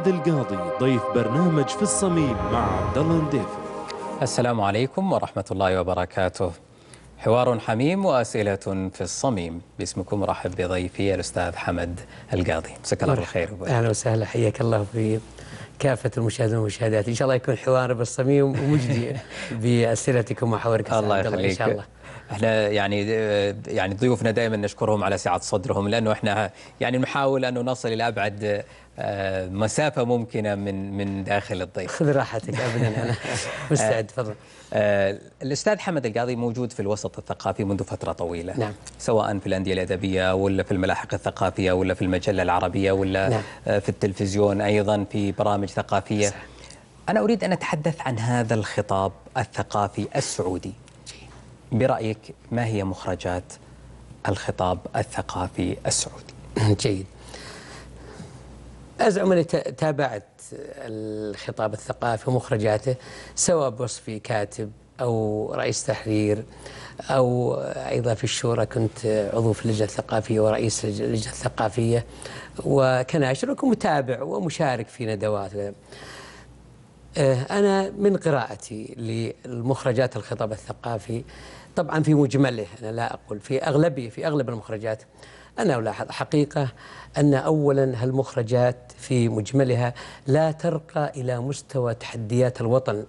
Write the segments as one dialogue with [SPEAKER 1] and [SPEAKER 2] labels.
[SPEAKER 1] حمد القاضي ضيف برنامج في الصميم مع عبد الله نديفه
[SPEAKER 2] السلام عليكم ورحمة الله وبركاته. حوار حميم وأسئلة في الصميم. باسمكم رحب بضيفي الأستاذ حمد القاضي. مساك الله بالخير.
[SPEAKER 3] أهلا وسهلا حياك الله في كافة المشاهدين والمشاهدات. إن شاء الله يكون حوار بالصميم ومجدي بأسئلتكم وحواركم
[SPEAKER 2] الله
[SPEAKER 3] إن
[SPEAKER 2] يخليك.
[SPEAKER 3] شاء الله.
[SPEAKER 2] إحنا يعني يعني ضيوفنا دائما نشكرهم على سعة صدرهم لأنه إحنا يعني نحاول انه نصل إلى أبعد آه، مسافة ممكنة من من داخل الضيف.
[SPEAKER 3] خذ راحتك أبدا أنا مستعد تفضل
[SPEAKER 2] آه، الأستاذ حمد القاضي موجود في الوسط الثقافي منذ فترة طويلة
[SPEAKER 3] نعم.
[SPEAKER 2] سواء في الأندية الأدبية ولا في الملاحق الثقافية ولا في المجلة العربية ولا
[SPEAKER 3] نعم.
[SPEAKER 2] آه، في التلفزيون أيضا في برامج ثقافية
[SPEAKER 3] صح.
[SPEAKER 2] أنا أريد أن أتحدث عن هذا الخطاب الثقافي السعودي برأيك ما هي مخرجات الخطاب الثقافي السعودي
[SPEAKER 3] جيد أزعم أني تا- تابعت الخطاب الثقافي ومخرجاته سواء بوصفي كاتب أو رئيس تحرير أو أيضا في الشورى كنت عضو في اللجنة الثقافية ورئيس اللج- اللجنة الثقافية. وكناشر وكمتابع ومشارك في ندوات. آه، أنا من قراءتي للمخرجات الخطاب الثقافي. طبعا في مجمله أنا لا أقول في أغلبية في أغلب المخرجات. أنا ألاحظ حقيقة أن أولا هالمخرجات في مجملها لا ترقى إلى مستوى تحديات الوطن.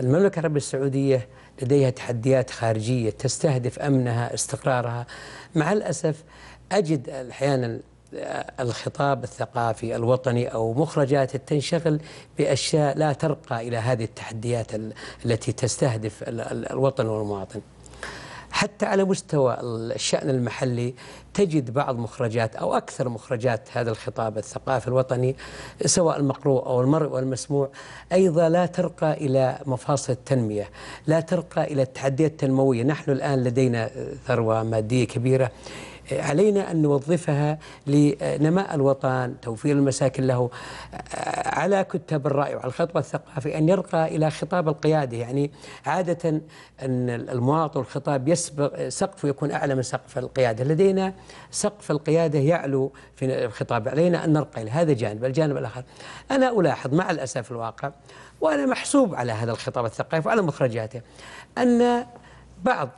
[SPEAKER 3] المملكة العربية السعودية لديها تحديات خارجية تستهدف أمنها استقرارها. مع الأسف أجد أحيانا الخطاب الثقافي الوطني أو مخرجات تنشغل بأشياء لا ترقى إلى هذه التحديات ال- التي تستهدف ال- ال- الوطن والمواطن. حتى على مستوى الشأن المحلي تجد بعض مخرجات أو أكثر مخرجات هذا الخطاب الثقافي الوطني سواء المقروء أو المرء والمسموع أيضا لا ترقى إلى مفاصل التنمية لا ترقى إلى التحديات التنموية. نحن الآن لدينا ثروة مادية كبيرة. علينا أن نوظفها لنماء الوطن توفير المساكن له. على كتاب الرأي وعلى الخطاب الثقافي أن يرقى إلى خطاب القيادة. يعني عادة أن المواطن الخطاب يسبق سقفه يكون أعلى من سقف القيادة. لدينا سقف القيادة يعلو في الخطاب. علينا أن نرقى إلى هذا جانب الجانب الآخر. أنا ألاحظ مع الأسف الواقع وأنا محسوب على هذا الخطاب الثقافي وعلى مخرجاته أن بعض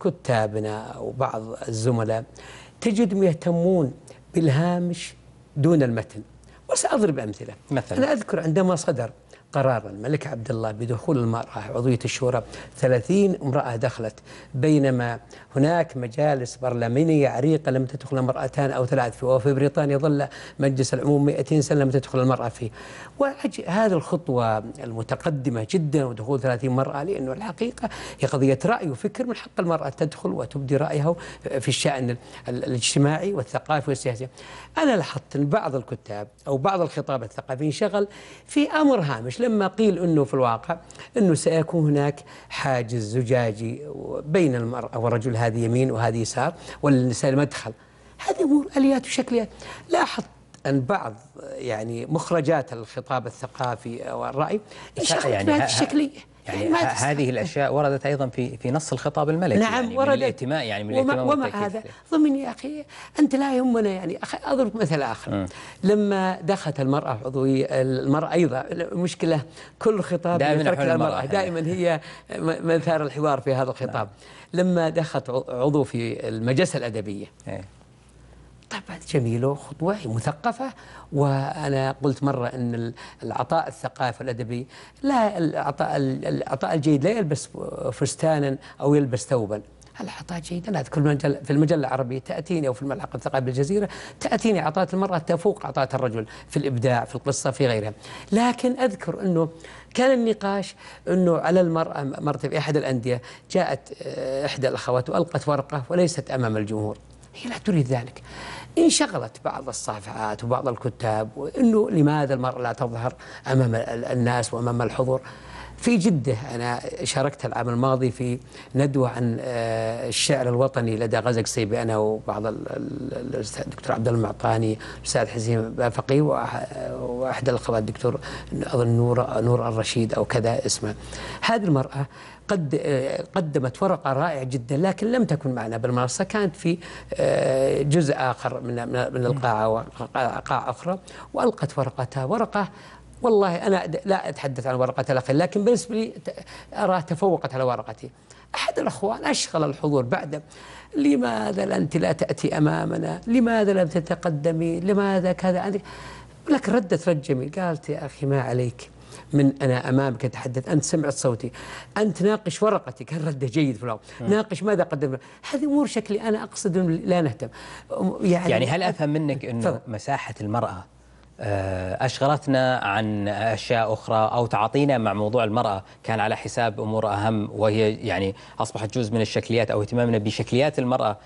[SPEAKER 3] كتابنا أو بعض الزملاء تجدهم يهتمون بالهامش دون المتن وسأضرب أمثلة
[SPEAKER 2] مثلاً؟
[SPEAKER 3] أنا أذكر عندما صدر قرار الملك عبد الله بدخول المرأة عضوية الشورى 30 امرأة دخلت. بينما هناك مجالس برلمانية عريقة لم تدخل امرأتان أو ثلاث. وفي بريطانيا ظل مجلس العموم 200 سنة لم تدخل المرأة فيه. وهذه الخطوة المتقدمة جدا ودخول 30 مرأة لأنه الحقيقة هي قضية رأي وفكر من حق المرأة تدخل وتبدي رأيها في الشأن ال- ال- الاجتماعي والثقافي والسياسي. أنا لاحظت أن بعض الكتاب أو بعض الخطاب الثقافي انشغل في أمر هامش. لما قيل أنه في الواقع أنه سيكون هناك حاجز زجاجي بين المرأة والرجل هذه يمين وهذه يسار والنساء مدخل هذه أمور آليات وشكليات. لاحظت أن بعض يعني مخرجات الخطاب الثقافي والرأي انشغلت
[SPEAKER 2] يعني
[SPEAKER 3] بهذه الشكلية
[SPEAKER 2] يعني. هذه الأشياء وردت أيضا في في نص الخطاب الملكي
[SPEAKER 3] نعم
[SPEAKER 2] يعني من
[SPEAKER 3] وردت
[SPEAKER 2] الائتماء يعني من الائتماء
[SPEAKER 3] ومع
[SPEAKER 2] والتأكيد
[SPEAKER 3] هذا. ضمن يا أخي أنت لا يهمنا يعني أخ- أضرب مثل آخر لما دخلت المرأة عضوية المرأة أيضا المشكلة كل خطاب
[SPEAKER 2] دائماً حول المرأة.
[SPEAKER 3] دائما هي م- مثار الحوار في هذا الخطاب لما دخلت عضو في المجلس الأدبية
[SPEAKER 2] إيه.
[SPEAKER 3] طبعا جميلة خطوة مثقفة. وأنا قلت مرة أن ال- العطاء الثقافي والأدبي لا العطاء العطاء الجيد لا يلبس فستانا أو يلبس ثوبا. العطاء جيد أنا أذكر في المجلة العربية تأتيني أو في الملحق الثقافي بالجزيرة تأتيني عطاءات المرأة تفوق عطاءات الرجل في الإبداع في القصة في غيرها. لكن أذكر أنه كان النقاش أنه على المرأة مرة في أحد الأندية جاءت آه، إحدى الأخوات وألقت ورقة وليست أمام الجمهور. هي لا تريد ذلك. انشغلت بعض الصفحات وبعض الكتاب انه لماذا المرأة لا تظهر أمام ال- الناس وأمام الحضور؟ في جدة أنا شاركت العام الماضي في ندوة عن آه، الشعر الوطني لدى غزق سيبي أنا وبعض الدكتور عبد المعطاني الأستاذ حسين بافقي وأح- وأحد الأخوات الدكتور أظن نور نور الرشيد أو كذا اسمه. هذه المرأة قد آه، قدمت ورقة رائعة جدا لكن لم تكن معنا بالمنصة كانت في آه، جزء آخر من من القاعة وقاعة أخرى وألقت ورقتها. ورقة والله أنا لا أتحدث عن ورقة الأخير لكن بالنسبة لي أرى تفوقت على ورقتي. أحد الأخوان أشغل الحضور بعد لماذا أنت لا تأتي أمامنا؟ لماذا لم تتقدمي؟ لماذا كذا؟ لكن ردت رد جميل. قالت يا أخي ما عليك. من أنا أمامك أتحدث. أنت سمعت صوتي. أنت ناقش ورقتي كان ردة جيد في الأول؟ ناقش ماذا قدم هذه أمور شكلي أنا أقصد لا نهتم.
[SPEAKER 2] يعني, يعني هل أفهم منك أنه مساحة المرأة أشغلتنا عن أشياء أخرى أو تعاطينا مع موضوع المرأة. كان على حساب أمور أهم وهي يعني أصبحت جزء من الشكليات أو اهتمامنا بشكليات المرأة.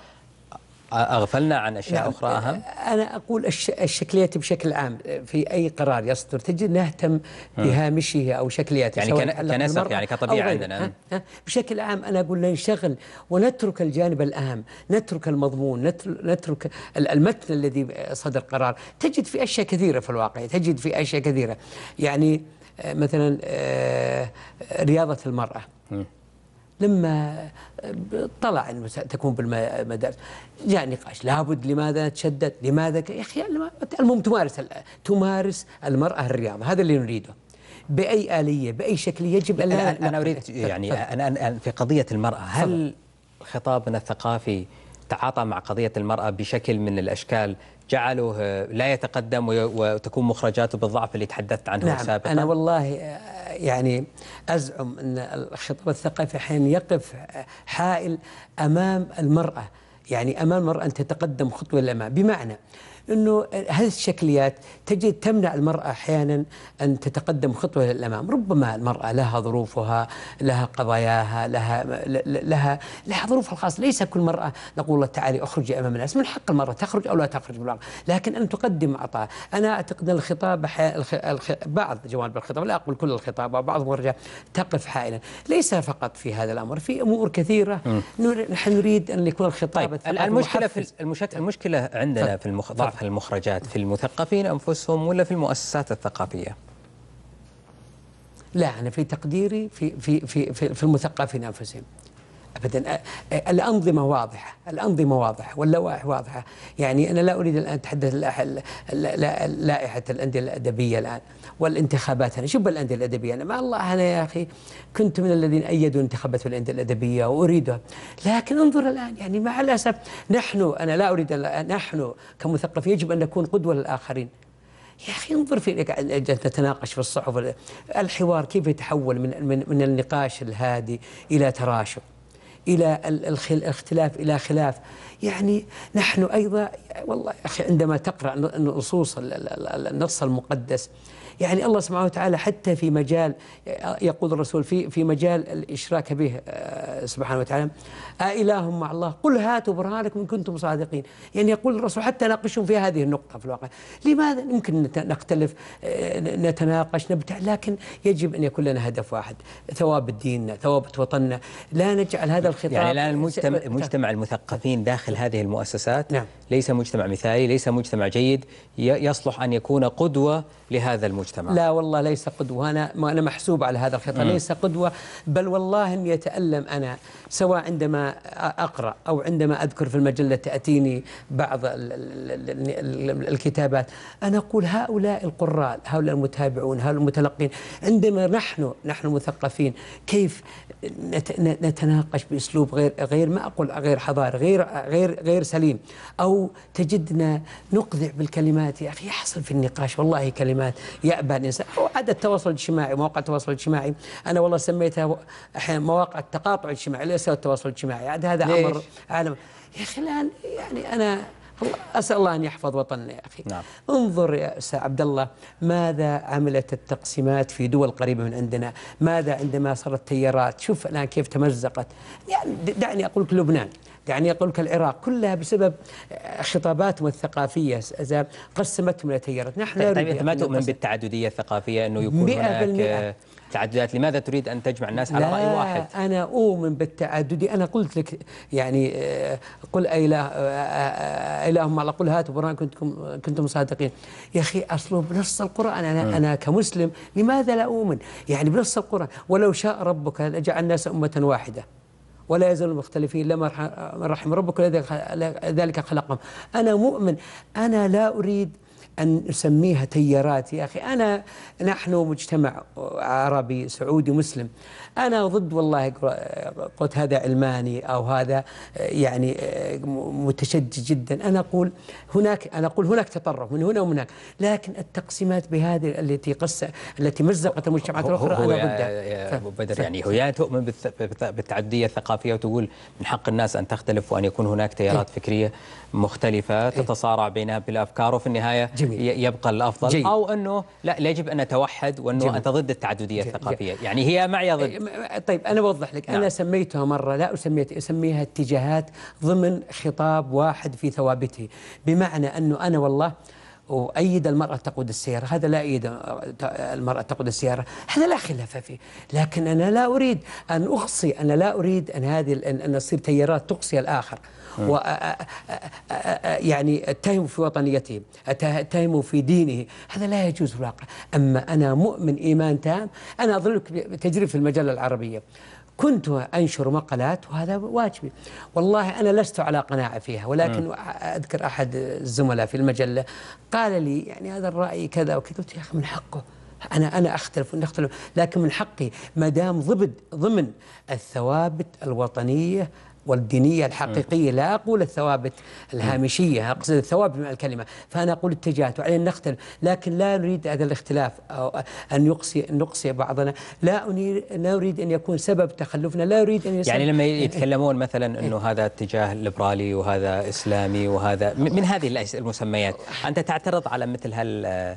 [SPEAKER 2] أغفلنا عن أشياء نعم. أخرى أهم؟
[SPEAKER 3] أنا أقول الشكليات بشكل عام في أي قرار يصدر تجد نهتم بهامشه أو شكلياته
[SPEAKER 2] يعني كنسق يعني كطبيعة عندنا.
[SPEAKER 3] بشكل عام أنا أقول ننشغل ونترك الجانب الأهم نترك المضمون نترك المتن الذي صدر قرار. تجد في أشياء كثيرة في الواقع تجد في أشياء كثيرة. يعني آه، مثلا آه، رياضة المرأة. لما طلع إنه تكون بالمدارس. جاء نقاش لابد لماذا نتشدد لماذا يا أخي المهم تمارس تمارس المرأة الرياضة هذا اللي نريده. بأي آلية بأي شكل يجب أن
[SPEAKER 2] أنا, أنا أريد يعني أنا في قضية المرأة هل خطابنا الثقافي تعاطى مع قضية المرأة بشكل من الأشكال جعله لا يتقدم وتكون مخرجاته بالضعف اللي تحدثت عنه
[SPEAKER 3] نعم
[SPEAKER 2] سابقا.
[SPEAKER 3] أنا والله يعني أزعم أن الخطاب الثقافي أحيانا يقف حائل أمام المرأة. يعني أمام المرأة أن تتقدم خطوة للأمام بمعنى إنه هذه الشكليات تجد تمنع المرأة أحيانا أن تتقدم خطوة للامام، ربما المرأة لها ظروفها، لها قضاياها، لها لها لها ظروفها الخاصة، ليس كل مرأة نقول لها تعالي أخرجي أمام الناس، من حق المرأة تخرج أو لا تخرج بالواقع، لكن أن تقدم عطاء، أنا أعتقد أن الخطاب بعض جوانب الخطاب، لا أقول كل الخطاب، بعض المرجع تقف حائلا، ليس فقط في هذا الأمر، في أمور كثيرة. نحن نريد أن يكون الخطاب
[SPEAKER 2] طيب المشكلة في المشكلة عندنا في المخ... ضعف المخرجات في المثقفين أنفسهم ولا في المؤسسات الثقافية؟
[SPEAKER 3] لا أنا في تقديري في في في في, في المثقفين أنفسهم ابدا. الأنظمة واضحة. الأنظمة واضحة واللوائح واضحة. يعني أنا لا أريد الآن اتحدث لائحة الأندية الأدبية الآن والانتخابات أنا شوف الأندية الأدبية. أنا ما الله أنا يا أخي كنت من الذين أيدوا انتخابات الأندية الأدبية وأريدها. لكن انظر الآن. يعني مع الأسف نحن أنا لا أريد نحن كمثقفين يجب أن نكون قدوة للآخرين. يا أخي انظر في نتناقش في الصحف. الحوار كيف يتحول من من من النقاش الهادي إلى تراشق؟ إلى الاختلاف إلى خلاف. يعني نحن أيضا والله أخي عندما تقرأ نصوص النص المقدس يعني الله سبحانه وتعالى حتى في مجال يقول الرسول في في مجال الإشراك به آه، سبحانه وتعالى أإله مع الله. قل هاتوا برهانكم إن كنتم صادقين. يعني يقول الرسول حتى ناقشهم في هذه النقطة في الواقع. لماذا؟ يمكن نختلف آه، نتناقش نبتع لكن يجب أن يكون لنا هدف واحد ثواب ديننا ثواب وطننا. لا نجعل هذا الخطاب
[SPEAKER 2] يعني الآن المجتمع, مجتمع المثقفين داخل هذه المؤسسات نعم. ليس مجتمع مثالي ليس مجتمع جيد يصلح أن يكون قدوة لهذا المجتمع.
[SPEAKER 3] لا والله ليس قدوة. أنا أنا محسوب على هذا الخطاب. ليس قدوة بل والله إني أتألم أنا سواء عندما أقرأ أو عندما أذكر في المجلة تأتيني بعض الكتابات. أنا أقول هؤلاء القراء هؤلاء المتابعون هؤلاء المتلقين عندما نحن نحن مثقفين كيف نتناقش بأسلوب غير غير ما أقول غير حضاري غير غير غير سليم. أو تجدنا نقذع بالكلمات يا أخي يحصل في النقاش. والله كلمات يأبى الإنسان. أو عدد التواصل الاجتماعي مواقع التواصل الاجتماعي أنا والله سميتها أحيانا مواقع التقاطع الاجتماعي ليس التواصل الاجتماعي. عاد هذا أمر عالم. يا أخي الآن يعني أنا أسأل الله أن يحفظ وطننا يا أخي. نعم. انظر يا أستاذ عبد الله ماذا عملت التقسيمات في دول قريبة من عندنا؟ ماذا عندما صارت تيارات؟ شوف الآن كيف تمزقت. يعني دعني أقول لك لبنان يعني أقول لك العراق كلها بسبب خطاباتهم الثقافية. قسمتهم إلى تيارات.
[SPEAKER 2] نحن طيب, طيب أنت ما تؤمن بالتعددية الثقافية أنه يكون هناك تعددات لماذا تريد أن تجمع الناس على رأي واحد؟
[SPEAKER 3] أنا أؤمن بالتعددي أنا قلت لك يعني آه، قل إله آه، آه، إلههم على قل هاتوا برهان كنتم كنتم صادقين. يا أخي أصله بنص القرآن. أنا أنا كمسلم لماذا لا أؤمن؟ يعني بنص القرآن. ولو شاء ربك لجعل الناس أمة واحدة ولا يزالوا مختلفين لما من رحم ربك ذلك خلقهم. أنا مؤمن. أنا لا أريد أن نسميها تيارات يا أخي. أنا نحن مجتمع عربي سعودي مسلم. أنا ضد والله قلت هذا علماني أو هذا يعني متشدد جدا. أنا أقول هناك أنا أقول هناك تطرف من هنا ومن هناك. لكن التقسيمات بهذه التي قص التي مزقت المجتمعات الأخرى
[SPEAKER 2] أنا ضدها. يا أبو بدر يعني هو يعني تؤمن بالتعددية الثقافية وتقول من حق الناس أن تختلف وأن يكون هناك تيارات إيه. فكرية مختلفة إيه. تتصارع بينها بالأفكار وفي النهاية جميل. يبقى الأفضل جيد. أو أنه لا يجب أن نتوحد وأنه أنت ضد التعددية الثقافية. يعني هي معي ضد.
[SPEAKER 3] طيب أنا بوضح لك نعم. أنا سميتها مرة لا أسميها أسميها اتجاهات ضمن خطاب واحد في ثوابته. بمعنى أنه أنا والله وأيد المرأة تقود السيارة هذا لا أيد المرأة تقود السيارة هذا لا خلاف فيه. لكن أنا لا أريد أن أقصي أنا لا أريد أن هذه أن تصير تيارات تقصي الآخر. و يعني اتهموا في وطنيته اتهموا في دينه. هذا لا يجوز في الواقع. أما أنا مؤمن إيمان تام أنا أظلك تجربة في المجلة العربية. كنت أنشر مقالات وهذا واجبي. والله أنا لست على قناعة فيها ولكن م. أذكر أحد الزملاء في المجلة قال لي يعني هذا الرأي كذا وكذا. قلت يا أخي من حقه؟ أنا أنا أختلف ونختلف لكن من حقي ما دام ضمن ضمن الثوابت الوطنية والدينية الحقيقية لا أقول الثوابت الهامشية أقصد الثوابت من الكلمة فأنا أقول اتجاهات وعلينا نختلف لكن لا نريد هذا الاختلاف أو أن يقصي نقصي بعضنا لا لا أريد أن يكون سبب تخلفنا لا أريد أن
[SPEAKER 2] يعني لما يتكلمون مثلا أنه هذا اتجاه ليبرالي وهذا إسلامي وهذا من هذه المسميات أنت تعترض على مثل هال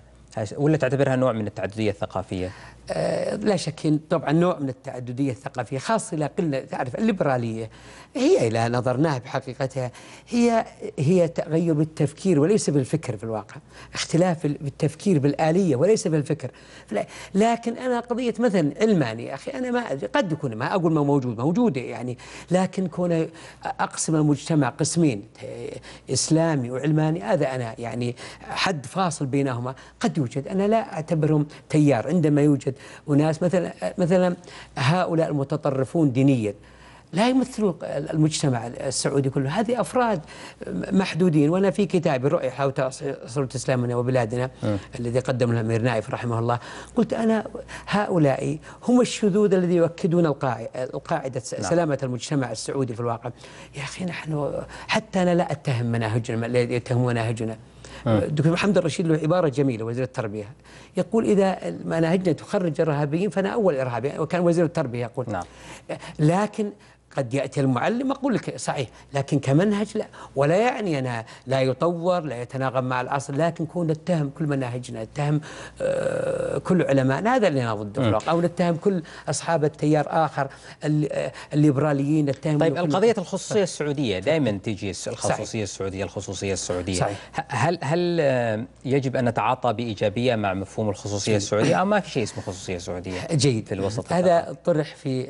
[SPEAKER 2] ولا تعتبرها نوع من التعددية الثقافية؟
[SPEAKER 3] آه لا شك طبعا نوع من التعددية الثقافية خاصة إذا قلنا تعرف الليبرالية هي إذا نظرناها بحقيقتها. هي هي تغير بالتفكير وليس بالفكر في الواقع. اختلاف بالتفكير بالآلية وليس بالفكر. لكن أنا قضية مثلا علماني يا أخي أنا ما قد يكون ما أقول ما موجود موجودة يعني. لكن كون أقسم المجتمع قسمين إسلامي وعلماني هذا أنا يعني حد فاصل بينهما. قد يوجد أنا لا أعتبرهم تيار. عندما يوجد أناس مثلا مثلا هؤلاء المتطرفون دينيا لا يمثلوا المجتمع السعودي كله. هذه أفراد محدودين. وأنا في كتابي رؤية حول صورة إسلامنا وبلادنا م. الذي قدمه الأمير نايف رحمه الله. قلت أنا هؤلاء هم الشذوذ الذي يؤكدون القاعدة نعم. سلامة المجتمع السعودي في الواقع. يا أخي نحن حتى أنا لا أتهم مناهجنا الذي يتهمون مناهجنا. دكتور محمد الرشيد له عبارة جميلة وزير التربية. يقول إذا مناهجنا تخرج الإرهابيين فأنا أول إرهابي وكان وزير التربية يقول. نعم. لكن قد يأتي المعلم أقول لك صحيح لكن كمنهج لا ولا يعني أنا لا يطور لا يتناغم مع العصر لكن كون نتهم كل مناهجنا نتهم آه كل علماء هذا اللي أنا ضده أو نتهم كل أصحاب التيار آخر آه، الليبراليين نتهم
[SPEAKER 2] طيب القضية الخصوصية السعودية دائما تيجي الخصوصية صحيح. السعودية الخصوصية السعودية. صحيح. هل هل آه، يجب أن نتعاطى بإيجابية مع مفهوم الخصوصية السعودية؟ أو ما في شيء اسمه خصوصية سعودية
[SPEAKER 3] جيد. في الوسط هذا طرح في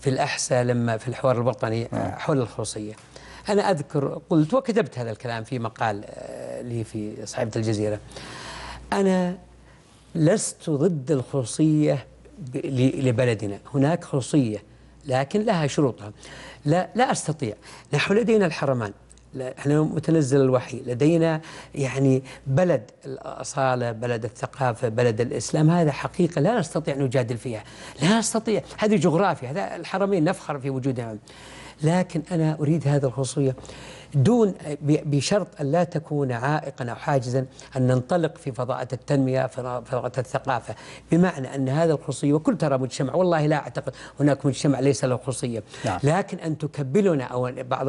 [SPEAKER 3] في الأحساء لما في الحوار الوطني آه، حول الخصوصية. أنا أذكر قلت وكتبت هذا الكلام في مقال آه، لي في صحيفة الجزيرة. أنا لست ضد الخصوصية لبلدنا. هناك خصوصية لكن لها شروطها. لا لا أستطيع. نحن لدينا الحرمان. إحنا متنزل الوحي. لدينا يعني بلد الأصالة بلد الثقافة بلد الإسلام. هذا حقيقة لا نستطيع أن نجادل فيها. لا نستطيع. هذه جغرافيا هذا الحرمين نفخر في وجودها لكن أنا أريد هذه الخصوصية. دون بشرط أن لا تكون عائقا أو حاجزا أن ننطلق في فضاءة التنمية فضاءة الثقافة. بمعنى أن هذا الخصوصية وكل ترى مجتمع والله لا أعتقد هناك مجتمع ليس له خصوصية نعم. لكن أن تكبلنا أو بعض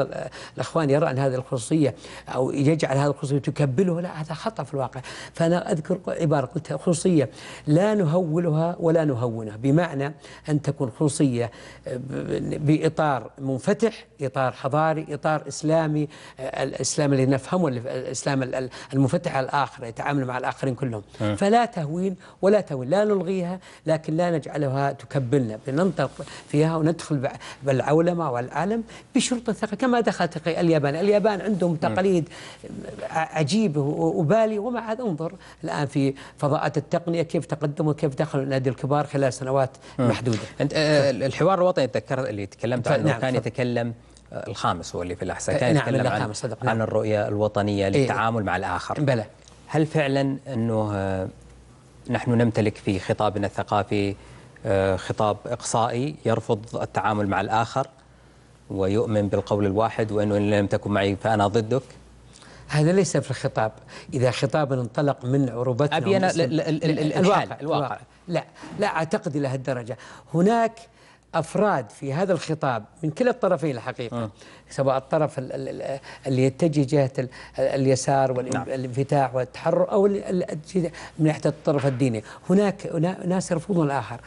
[SPEAKER 3] الأخوان يرى أن هذه الخصوصية أو يجعل هذه الخصوصية تكبله لا هذا خطأ في الواقع. فأنا أذكر عبارة قلت خصوصية لا نهولها ولا نهونها. بمعنى أن تكون خصوصية بإطار منفتح إطار حضاري إطار إسلامي الإسلام اللي نفهمه الإسلام المفتح على الآخر يتعامل مع الآخرين كلهم. فلا تهوين ولا تهوين لا نلغيها لكن لا نجعلها تكبلنا بننطلق فيها وندخل بالعولمة والعالم بشرط الثقه كما دخلت اليابان. اليابان عندهم تقاليد عجيبه وبالي ومع هذا أنظر الآن في فضاءات التقنية كيف تقدموا كيف دخلوا النادي الكبار خلال سنوات محدودة.
[SPEAKER 2] أنت آه، الحوار الوطني تذكر اللي تكلمت عنه نعم كان يتكلم آه، الخامس هو اللي في الأحساء كان نعم يتكلم عن, صدق نعم. عن الرؤية الوطنية إيه. للتعامل إيه؟ مع الآخر.
[SPEAKER 3] بلى.
[SPEAKER 2] هل فعلا أنه آه، نحن نمتلك في خطابنا الثقافي خطاب إقصائي يرفض التعامل مع الآخر ويؤمن بالقول الواحد وأنه إن لم تكن معي فأنا ضدك؟
[SPEAKER 3] هذا ليس في الخطاب. إذا خطاب انطلق من عروبتنا
[SPEAKER 2] أبي أنا الواقع, الواقع.
[SPEAKER 3] لا لا أعتقد إلى هالدرجة هناك أفراد في هذا الخطاب من كلا الطرفين الحقيقة م. سواء الطرف اللي يتجه جهة اليسار والانفتاح نعم. والتحرر أو من ناحية الطرف الديني هناك ناس يرفضون الآخر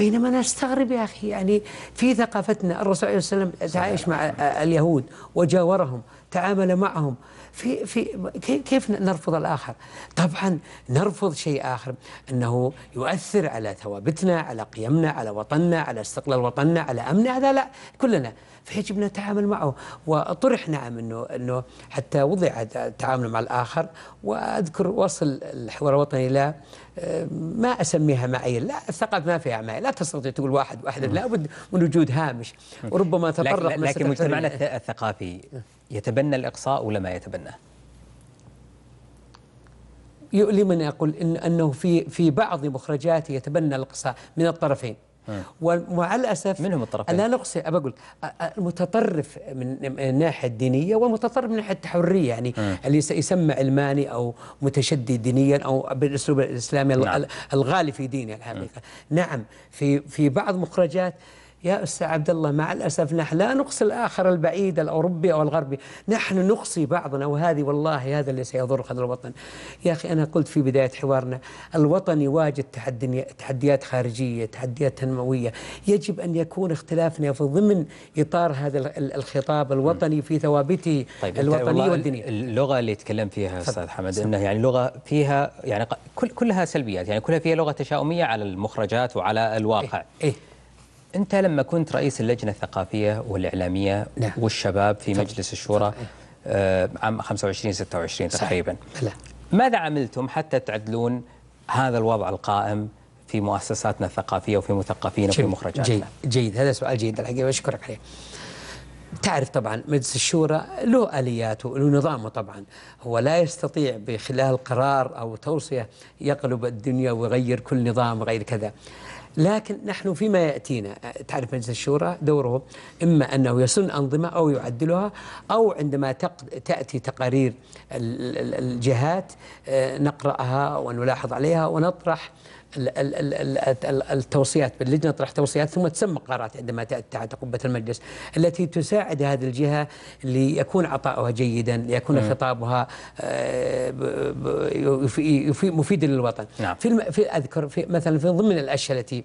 [SPEAKER 3] بينما نستغرب يا أخي يعني في ثقافتنا الرسول عليه وسلم تعايش مع اليهود وجاورهم تعامل معهم. في في كيف نرفض الآخر؟ طبعا نرفض شيء آخر أنه يؤثر على ثوابتنا على قيمنا على وطننا على استقلال وطننا على أمننا. هذا لا كلنا. فيجب أن نتعامل معه. وطرح نعم أنه أنه حتى وضع التعامل مع الآخر. وأذكر وصل الحوار الوطني إلى ما أسميها معايير لا الثقافة ما فيها معايير لا تستطيع تقول واحد واحد لابد من وجود هامش. وربما تطرق
[SPEAKER 2] لكن, لكن مجتمعنا الثقافي يتبنى الإقصاء ولا ما يتبناه؟
[SPEAKER 3] يؤلمني أقول إن أنه في في بعض مخرجاته يتبنى الإقصاء من الطرفين. ومع الاسف
[SPEAKER 2] منهم الطرفين
[SPEAKER 3] لا نقصي بقول المتطرف من الناحية الدينية والمتطرف من الناحيه التحرية يعني م. اللي يسمى علماني أو متشدد دينيا أو بالأسلوب الإسلامي نعم. الغالي في دينه الحقيقة. نعم في في بعض مخرجات يا أستاذ عبد الله مع الأسف نحن لا نقصي الآخر البعيد الأوروبي أو الغربي. نحن نقصي بعضنا وهذه والله هذا اللي سيضر هذا الوطن. يا أخي أنا قلت في بداية حوارنا الوطن يواجه تحديات خارجية تحديات تنموية. يجب أن يكون اختلافنا في ضمن إطار هذا الخطاب الوطني في ثوابته طيب الوطنية والدينية.
[SPEAKER 2] اللغة اللي يتكلم فيها أستاذ حمد أنه يعني لغة فيها يعني كل كلها سلبيات يعني كلها فيها لغة تشاؤمية على المخرجات وعلى الواقع. إيه؟ إيه؟ أنت لما كنت رئيس اللجنة الثقافية والإعلامية نعم. والشباب في. مجلس الشورى آه عام 25 26 تقريبا. لا. ماذا عملتم حتى تعدلون هذا الوضع القائم في مؤسساتنا الثقافية وفي مثقفينا وفي مخرجاتنا؟
[SPEAKER 3] جيد. جيد. هذا سؤال جيد. الحقيقة وأشكرك عليه. تعرف طبعا مجلس الشورى له آلياته له نظامه طبعا. هو لا يستطيع بخلال قرار أو توصية يقلب الدنيا ويغير كل نظام وغير كذا. لكن نحن فيما يأتينا تعرف مجلس الشورى دوره إما أنه يسن أنظمة أو يعدلها أو عندما تأتي تقارير الجهات آه، نقرأها ونلاحظ عليها ونطرح التوصيات باللجنة تطرح توصيات ثم تسمى قرارات عندما تأتي تحت قبة المجلس التي تساعد هذه الجهة ليكون عطاؤها جيدا ليكون خطابها آه، مفيدا للوطن نعم. في, في أذكر في مثلا في ضمن الأشياء التي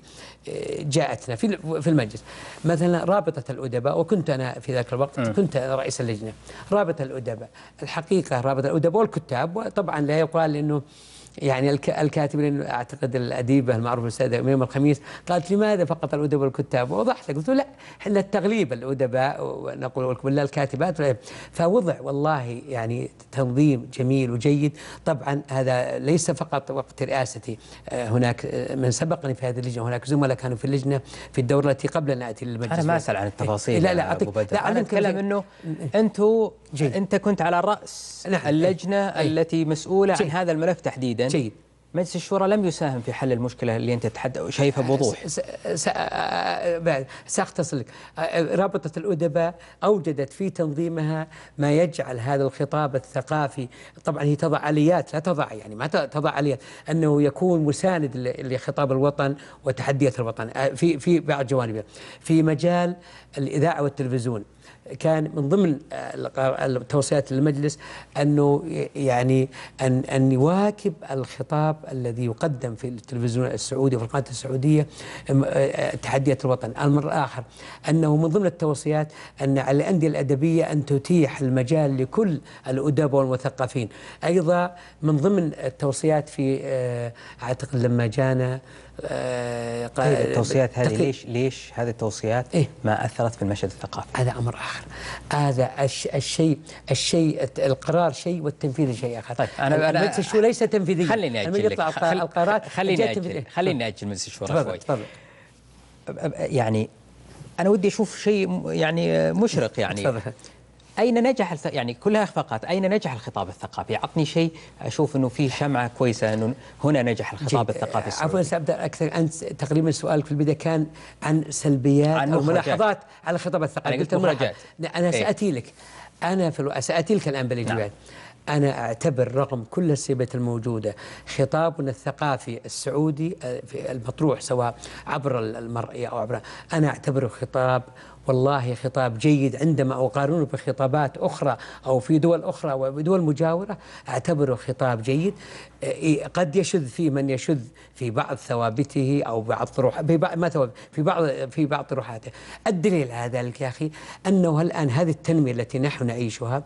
[SPEAKER 3] آه، جاءتنا في في المجلس مثلا رابطة الأدباء وكنت أنا في ذاك الوقت م. كنت رئيس اللجنة رابطة الأدباء الحقيقة رابطة الأدباء والكتاب وطبعا لا يقال أنه يعني الكاتب أعتقد الأديبة المعروفة الاستاذه اميمه الخميس قالت لماذا فقط الأدباء والكتاب؟ وضحت قلت لا إحنا التغليب الأدباء ونقول ولا الكاتبات. فوضع والله يعني تنظيم جميل وجيد. طبعا هذا ليس فقط وقت رئاستي. آه، هناك آه، من سبقني في هذه اللجنة هناك زملاء كانوا في اللجنة في الدورة التي قبل أن آتي
[SPEAKER 2] للمجلس أنا ما أسأل عن التفاصيل لا لا أعطيك لا أنا أتكلم إنه أنتم أنت كنت على رأس نعم. اللجنة. التي مسؤولة عن هذا الملف تحديدا. جيد. مجلس الشورى لم يساهم في حل المشكلة اللي أنت تحد... شايفها بوضوح.
[SPEAKER 3] سأختصر لك. رابطة الأدباء أوجدت في تنظيمها ما يجعل هذا الخطاب الثقافي طبعا هي تضع آليات لا تضع يعني ما تضع آليات أنه يكون مساند لخطاب الوطن وتحديات الوطن. في في بعض جوانبه في مجال الإذاعة والتلفزيون. كان من ضمن التوصيات للمجلس أنه يعني أن أن يواكب الخطاب الذي يقدم في التلفزيون السعودي وفي القناة السعودية تحديات الوطن، الامر الآخر أنه من ضمن التوصيات أن على الأندية الأدبية أن تتيح المجال لكل الأدباء والمثقفين، أيضا من ضمن التوصيات في أعتقد لما جانا
[SPEAKER 2] آه التوصيات هذه ليش ليش هذه التوصيات إيه؟ ما أثرت في المشهد الثقافي؟
[SPEAKER 3] هذا أمر آخر. هذا الشيء الشيء القرار شيء والتنفيذ شيء آخر.
[SPEAKER 2] طيب أنا أنا
[SPEAKER 3] مجلس الشورى ليس تنفيذيا.
[SPEAKER 2] خليني أجل لك. خل... القرارات خليني أجل خليني أجل مجلس الشورى شوي. تفضل. يعني أنا ودي أشوف شيء يعني مشرق يعني. تفضل. أين نجح الث... يعني كلها اخفاقات أين نجح الخطاب الثقافي اعطني شيء أشوف إنه في شمعة كويسة إنه هنا نجح الخطاب. الثقافي
[SPEAKER 3] السعودي عفوا سأبدأ أكثر انت تقريبا سؤالك في البداية كان عن سلبيات عن أو ملاحظات على الخطاب الثقافي
[SPEAKER 2] قلت مراجعات
[SPEAKER 3] أنا إيه. سأتي لك أنا في ألو... سأتي لك الآن بالاجابات نعم. أنا أعتبر رغم كل السلبيات الموجودة خطابنا الثقافي السعودي المطروح سواء عبر المرئي أو عبر أنا أعتبره خطاب والله خطاب جيد عندما أقارنه بخطابات أخرى أو في دول أخرى ودول مجاورة أعتبره خطاب جيد. قد يشذ فيه من يشذ في بعض ثوابته أو بعض طروح في بعض ما ثواب في بعض في بعض طروحاته الدليل على ذلك يا أخي أنه الآن هذه التنمية التي نحن نعيشها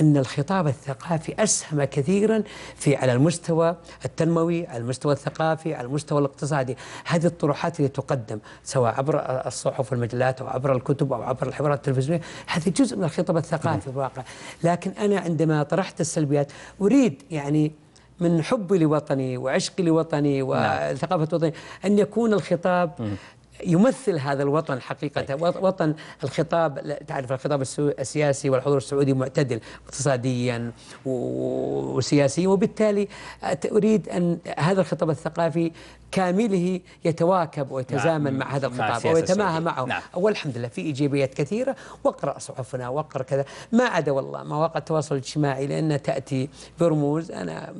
[SPEAKER 3] أن الخطاب الثقافي أسهم كثيرا في على المستوى التنموي على المستوى الثقافي على المستوى الاقتصادي. هذه الطروحات اللي تقدم سواء عبر الصحف والمجلات أو عبر الكتب أو عبر الحوارات التلفزيونية هذه جزء من الخطاب الثقافي في الواقع. لكن أنا عندما طرحت السلبيات أريد يعني من حبي لوطني وعشقي لوطني نعم. وثقافة وطني أن يكون الخطاب يمثل هذا الوطن حقيقة طيب. وطن الخطاب تعرف الخطاب السياسي والحضور السعودي معتدل اقتصاديا وسياسيا وبالتالي أريد أن هذا الخطاب الثقافي كامله يتواكب ويتزامن نعم. مع هذا الخطاب ويتماهى معه. نعم. والحمد لله في إيجابيات كثيرة. واقرأ صحفنا واقرأ كذا. ما عدا والله مواقع التواصل الاجتماعي لأنها تأتي برموز. أنا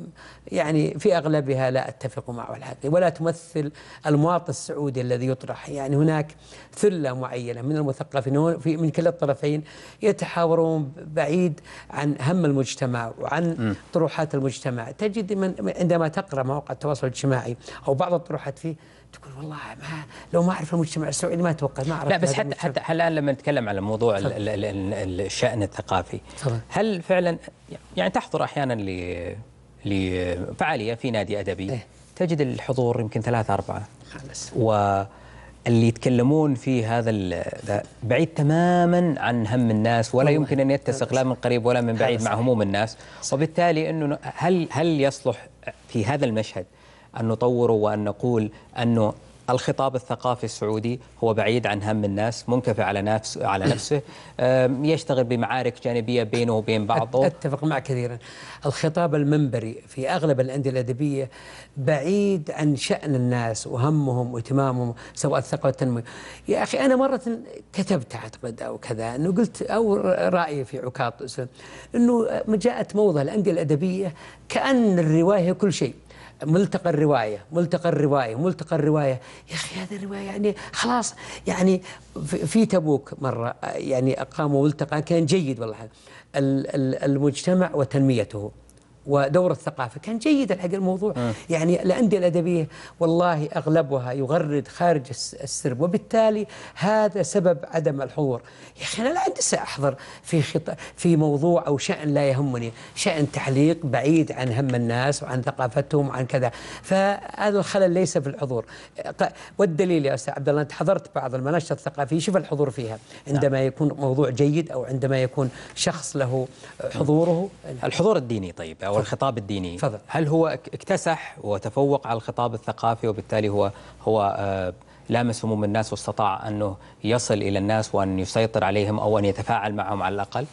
[SPEAKER 3] يعني في أغلبها لا أتفق معه الحقيقة ولا تمثل المواطن السعودي الذي يطرح. يعني هناك ثلة معينة من المثقفين في من كلا الطرفين يتحاورون بعيد عن هم المجتمع وعن طروحات المجتمع. تجد من عندما تقرأ مواقع التواصل الاجتماعي أو بعض الطروحات فيه تقول والله ما لو ما أعرف المجتمع السعودي ما أتوقع ما أعرف
[SPEAKER 2] لا بس حتى حتى الآن لما نتكلم على موضوع الشأن الثقافي هل فعلا يعني تحضر أحيانا ل لفعاليه في نادي أدبي إيه؟ تجد الحضور يمكن ثلاثة أربعة خلص واللي يتكلمون في هذا بعيد تماما عن هم الناس ولا يمكن أن يتسق لا من قريب ولا من بعيد مع هموم الناس وبالتالي أنه هل هل يصلح في هذا المشهد أن نطوره وأن نقول أنه الخطاب الثقافي السعودي هو بعيد عن هم الناس منكفئ على نفس على نفسه. يشتغل بمعارك جانبية بينه وبين بعضه.
[SPEAKER 3] أتفق معك كثيرا. الخطاب المنبري في أغلب الأندية الأدبية بعيد عن شأن الناس وهمهم واهتمامهم سواء الثقافه والتنمية. يا أخي أنا مرة كتبت أعتقد أو كذا أنه قلت أو رأيي في عكاظ إنه جاءت موضة الأندية الأدبية كأن الرواية كل شيء. ملتقى الرواية ملتقى الرواية ملتقى الرواية. يا أخي هذه الرواية يعني خلاص يعني في تبوك مرة يعني أقاموا ملتقى كان جيد والله. المجتمع وتنميته. ودور الثقافة. كان جيد الحقيقة الموضوع. م. يعني الأندية الأدبية والله أغلبها يغرد خارج السرب. وبالتالي هذا سبب عدم الحضور. يا أخي أنا لا عندي سأحضر في خط... في موضوع أو شأن لا يهمني. شأن تعليق بعيد عن هم الناس وعن ثقافتهم وعن كذا. فهذا الخلل ليس في الحضور. والدليل يا أستاذ عبد الله أنت حضرت بعض المناشط الثقافية. شوف الحضور فيها. عندما نعم. يكون موضوع جيد أو عندما يكون شخص له حضوره.
[SPEAKER 2] الحضور الديني طيب أو الخطاب الديني فضل. هل هو اكتسح وتفوق على الخطاب الثقافي وبالتالي هو هو آه لامس هموم الناس واستطاع أنه يصل إلى الناس وأن يسيطر عليهم أو أن يتفاعل معهم على الأقل؟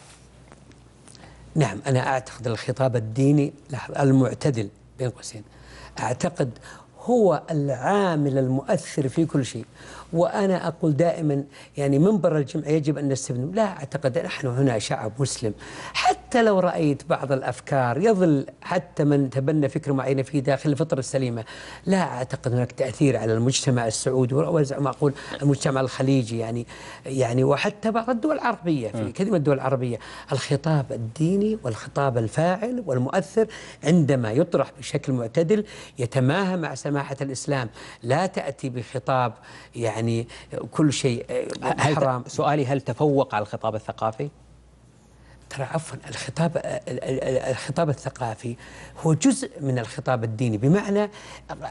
[SPEAKER 3] نعم أنا أعتقد الخطاب الديني المعتدل بين قوسين أعتقد هو العامل المؤثر في كل شيء وأنا أقول دائما يعني منبر الجمعة يجب أن نستفيد. لا أعتقد نحن هنا شعب مسلم. حتى لو رأيت بعض الأفكار يظل حتى من تبنى فكرة معينة في داخل الفطرة السليمة. لا أعتقد هناك تأثير على المجتمع السعودي وما أقول المجتمع الخليجي يعني يعني وحتى بعض الدول العربية في كثير من الدول العربية الخطاب الديني والخطاب الفاعل والمؤثر عندما يطرح بشكل معتدل يتماهى مع سماحة الإسلام. لا تأتي بخطاب يعني كل شيء
[SPEAKER 2] حرام سؤالي هل تفوق على الخطاب الثقافي؟
[SPEAKER 3] ترى عفوا الخطاب الخطاب الثقافي هو جزء من الخطاب الديني. بمعنى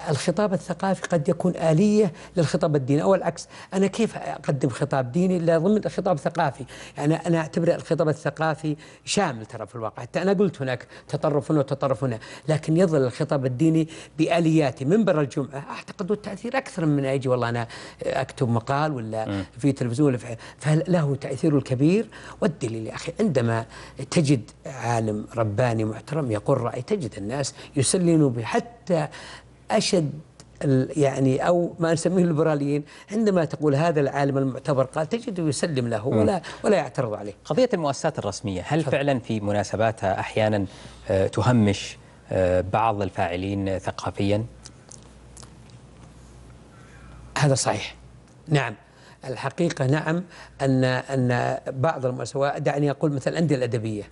[SPEAKER 3] الخطاب الثقافي قد يكون آلية للخطاب الديني أو العكس. أنا كيف أقدم خطاب ديني؟ لا ضمن خطاب ثقافي يعني أنا أعتبر الخطاب الثقافي شامل ترى في الواقع. حتى أنا قلت هناك تطرف هنا وتطرف هنا لكن يظل الخطاب الديني بآلياته منبر الجمعة أعتقد التأثير أكثر من أجي والله أنا أكتب مقال ولا في تلفزيون ولا في فله تأثيره الكبير؟ والدليل يا أخي عندما تجد عالم رباني محترم يقول رأي تجد الناس يسلنوا به حتى أشد يعني أو ما نسميه الليبراليين عندما تقول هذا العالم المعتبر قال تجده يسلم له ولا ولا يعترض عليه.
[SPEAKER 2] قضية المؤسسات الرسمية هل فعلا في مناسباتها أحيانا آه، تهمش آه، بعض الفاعلين ثقافيا؟
[SPEAKER 3] هذا صحيح. نعم الحقيقة نعم أن أن بعض المؤسسات دعني أقول مثل الأندية الأدبية.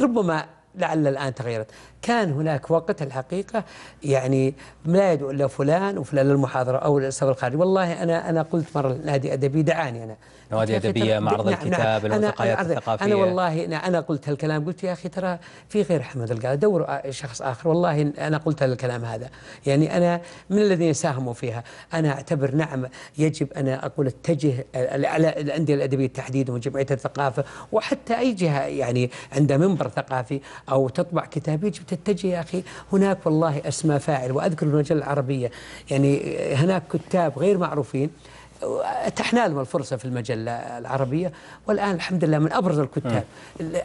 [SPEAKER 3] ربما لعل الآن تغيرت. كان هناك وقت الحقيقة يعني لا يدعو إلا فلان وفلان للمحاضرة أو للسفر الخارجي. والله أنا أنا قلت مرة نادي أدبي دعاني أنا.
[SPEAKER 2] نوادي أدبية معرض نعم الكتاب نعم الملتقيات الثقافية.
[SPEAKER 3] أنا والله أنا قلت هالكلام قلت يا أخي ترى في غير حمد القاضي دوروا شخص آخر. والله أنا قلت هالكلام هذا. يعني أنا من الذين ساهموا فيها. أنا أعتبر نعم يجب أنا أقول أتجه على الأندية الأدبية تحديدا وجمعية الثقافة. وحتى أي جهة يعني عندها منبر ثقافي أو تطبع كتاب يجب تتجه يا أخي. هناك والله أسماء فاعل وأذكر المجلة العربية. يعني هناك كتاب غير معروفين أتحنا لهم الفرصة في المجله العربية والآن الحمد لله من أبرز الكتاب.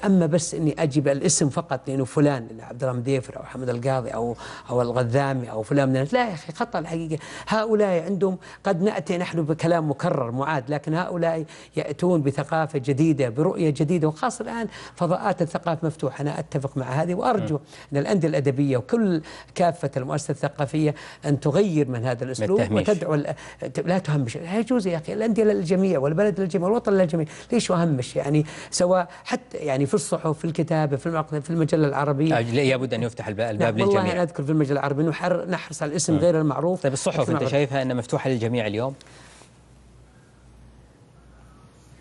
[SPEAKER 3] أما بس إني أجيب الاسم فقط لأنه فلان عبد الله مديفر أو حمد القاضي أو أو الغذامي أو فلان من لا يا أخي خطأ الحقيقة. هؤلاء عندهم قد نأتي نحن بكلام مكرر معاد لكن هؤلاء يأتون بثقافة جديدة برؤية جديدة وخاصة الآن فضاءات الثقافة مفتوحة. أنا أتفق مع هذه وأرجو أن الأندية الأدبية وكل كافة المؤسسات الثقافية أن تغير من هذا الأسلوب وتدعو لا تهمش. يجوز يا أخي. الانديه للجميع والبلد للجميع والوطن للجميع. ليش أهمش؟ يعني سواء حتى يعني في الصحف في الكتابه في في المجلة العربية.
[SPEAKER 2] لابد أن يفتح الباب
[SPEAKER 3] نعم
[SPEAKER 2] للجميع.
[SPEAKER 3] والله أنا أذكر في المجلة العربية إنه نحرص على الاسم غير المعروف.
[SPEAKER 2] طيب الصحف أنت شايفها إنها مفتوحة للجميع اليوم؟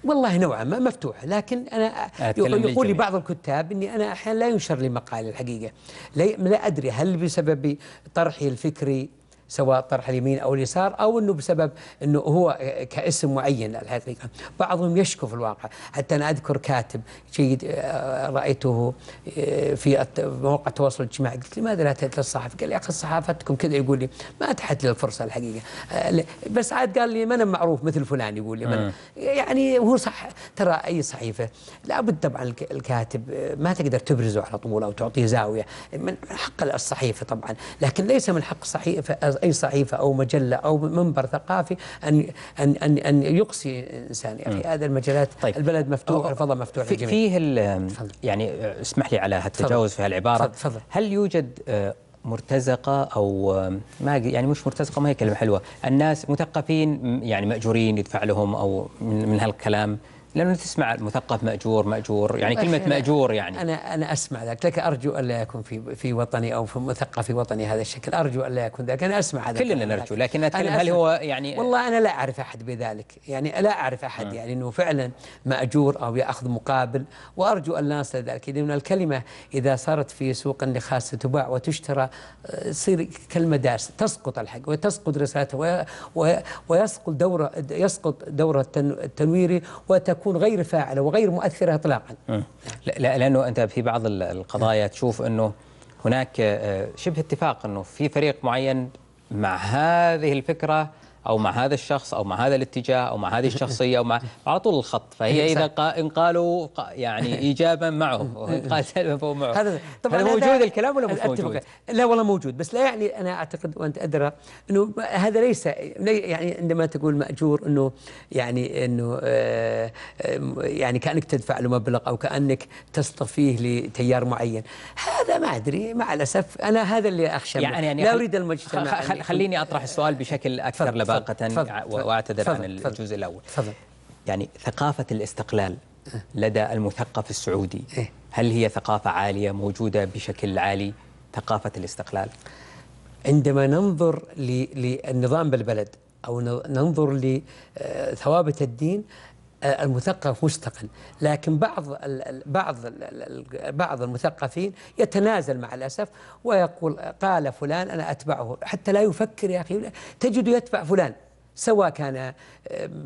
[SPEAKER 3] والله نوعا ما مفتوح لكن أنا يقول لي بعض الكتاب إني أنا أحيانا لا ينشر لي مقالي الحقيقة. لا أدري هل بسبب طرحي الفكري سواء طرح اليمين أو اليسار أو إنه بسبب إنه هو كاسم معين الحقيقة بعضهم يشكو في الواقع. حتى أنا أذكر كاتب جيد آه، رأيته آه، في مواقع التواصل الاجتماعي. قلت لماذا لا تاتي للصحافه؟ قال لي يا أخي صحافتكم كذا. يقول لي ما اتاحت لي الفرصة الحقيقة. آه، بس عاد قال لي ما أنا معروف مثل فلان. يقول لي من يعني هو صح ترى أي صحيفة؟ لابد طبعا الكاتب ما تقدر تبرزه على طول أو تعطيه زاوية. من حق الصحيفة طبعا. لكن ليس من حق الصحيفه أي صحيفة أو مجلة أو منبر ثقافي ان ان ان, أن يقصي إنسان. يا أخي هذا المجالات طيب. البلد مفتوح الفضاء مفتوح
[SPEAKER 2] في فيه يعني اسمح لي على هالتجاوز في هالعبارة.
[SPEAKER 3] فضل.
[SPEAKER 2] هل يوجد آه، مرتزقة أو ما يعني مش مرتزقة ما هي كلمة حلوة. الناس مثقفين يعني مأجورين يدفع لهم أو من, من هالكلام. لأنه تسمع مثقف مأجور مأجور يعني كلمة مأجور يعني.
[SPEAKER 3] أنا أنا أسمع ذلك لكن أرجو الا يكون في في وطني أو في مثقف في وطني هذا الشكل أرجو الا يكون ذلك أنا أسمع هذا
[SPEAKER 2] كلنا نرجو لكن أتكلم هل هو يعني
[SPEAKER 3] والله أنا لا أعرف أحد بذلك يعني لا أعرف أحد م. يعني إنه فعلا مأجور أو يأخذ مقابل وأرجو أن لا نصل ذلك لأن الكلمة إذا صارت في سوق النخاس تباع وتشترى تصير كلمة دارسة تسقط الحق وتسقط رسالته ويسقط دورة يسقط دورة التنويري وتكون تكون غير فاعلة وغير مؤثرة إطلاقا.
[SPEAKER 2] لا لأنه أنت في بعض القضايا تشوف أنه هناك آه، شبه اتفاق أنه في فريق معين مع هذه الفكرة أو مع هذا الشخص أو مع هذا الاتجاه أو مع هذه الشخصية أو مع على طول الخط فهي
[SPEAKER 3] إيه،.
[SPEAKER 2] إذا قا... إن قالوا قا- يعني ايجابا معه وإن قال سلبا فهو معه
[SPEAKER 3] هذا
[SPEAKER 2] هذا موجود الكلام ولا مش. موجود؟
[SPEAKER 3] لا والله موجود بس لا يعني أنا أعتقد وأنت أدرى إنه هذا ليس لي- يعني عندما تقول مأجور إنه يعني إنه آه، يعني كأنك تدفع له مبلغ أو كأنك تصطفيه لتيار معين هذا ما أدري مع الأسف أنا هذا اللي أخشى.
[SPEAKER 2] يعني يعني
[SPEAKER 3] لا
[SPEAKER 2] خل-
[SPEAKER 3] أريد المجتمع
[SPEAKER 2] خ- خ-
[SPEAKER 3] أن يكون-
[SPEAKER 2] خليني أطرح السؤال بشكل أكثر
[SPEAKER 3] تفضل،
[SPEAKER 2] واعتذر
[SPEAKER 3] تفضل،
[SPEAKER 2] عن. الجزء الأول.
[SPEAKER 3] تفضل.
[SPEAKER 2] يعني ثقافة الاستقلال لدى المثقف السعودي
[SPEAKER 3] إيه.
[SPEAKER 2] هل هي ثقافة عالية موجودة بشكل عالي؟ ثقافة الاستقلال.
[SPEAKER 3] عندما ننظر للنظام بالبلد أو ن- ننظر لثوابت الدين آه، المثقف مستقل. لكن بعض بعض بعض المثقفين يتنازل مع الأسف ويقول قال فلان أنا أتبعه. حتى لا يفكر يا أخي تجده يتبع فلان سواء كان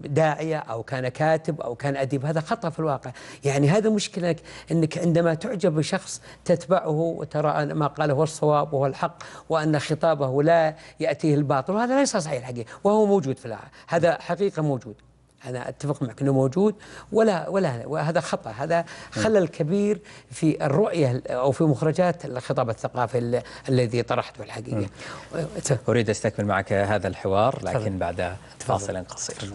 [SPEAKER 3] داعية أو كان كاتب أو كان أديب. هذا خطأ في الواقع. يعني هذا مشكلة أنك عندما تعجب بشخص تتبعه وترى أن ما قاله هو الصواب وهو الحق وأن خطابه لا يأتيه الباطل وهذا ليس صحيح الحقيقة وهو موجود في الواقع هذا حقيقة موجود. أنا أتفق معك أنه موجود ولا ولا وهذا خطأ هذا خلل كبير في الرؤية أو في مخرجات الخطاب الثقافي ال- الذي طرحته الحقيقة.
[SPEAKER 2] أريد أستكمل معك هذا الحوار لكن. بعد فاصل قصير.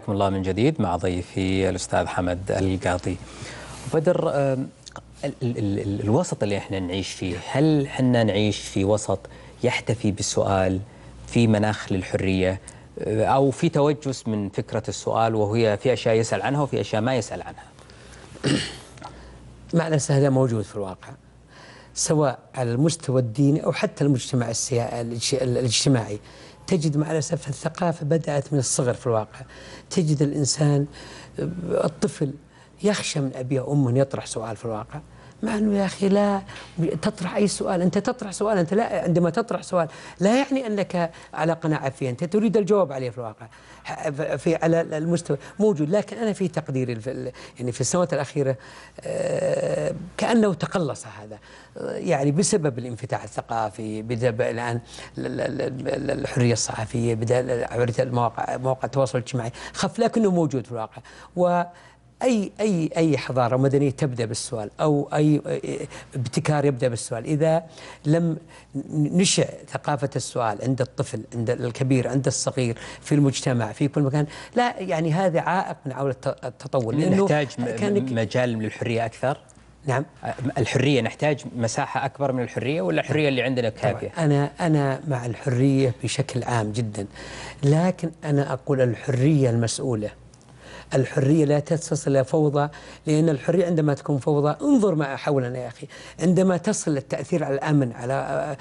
[SPEAKER 2] حياكم الله من جديد مع ضيفي الأستاذ حمد القاضي بدر ال ال ال الوسط اللي إحنا نعيش فيه هل إحنا نعيش في وسط يحتفي بالسؤال في مناخ للحرية آه، أو في توجس من فكرة السؤال وهي في أشياء يسأل عنها وفي أشياء ما يسأل عنها؟
[SPEAKER 3] مع الأسف هذا موجود في الواقع سواء على المستوى الديني أو حتى المجتمع السيا... الاج- الإجتماعي. تجد مع الأسف الثقافة بدأت من الصغر في الواقع. تجد الإنسان الطفل يخشى من أبيه وأمه يطرح سؤال في الواقع. مع أنه يا أخي لا تطرح أي سؤال. أنت تطرح سؤال أنت لا عندما تطرح سؤال لا يعني أنك على قناعة فيه. أنت تريد الجواب عليه في الواقع في على المستوى موجود. لكن أنا في تقديري يعني في السنوات الأخيرة آه، كأنه تقلص هذا. يعني بسبب الانفتاح الثقافي بسبب الآن ال- ال- ال- الحرية الصحفية بدأ حرية المواقع مواقع التواصل الاجتماعي. خف لكنه موجود في الواقع. و أي أي أي حضارة مدنية تبدأ بالسؤال أو أي ابتكار يبدأ بالسؤال. إذا لم نشأ ثقافة السؤال عند الطفل عند الكبير عند الصغير في المجتمع في كل مكان لا يعني هذا عائق من عوله التطور.
[SPEAKER 2] نحتاج م-
[SPEAKER 3] كانك-
[SPEAKER 2] مجال للحريه أكثر؟
[SPEAKER 3] نعم.
[SPEAKER 2] الحرية نحتاج مساحة أكبر من الحرية ولا الحرية اللي عندنا كافية؟
[SPEAKER 3] أنا أنا مع الحرية بشكل عام جدا. لكن أنا أقول الحرية المسؤولة. الحرية لا تصل إلى فوضى لأن الحرية عندما تكون فوضى انظر ما حولنا يا أخي. عندما تصل التأثير على الأمن على آه،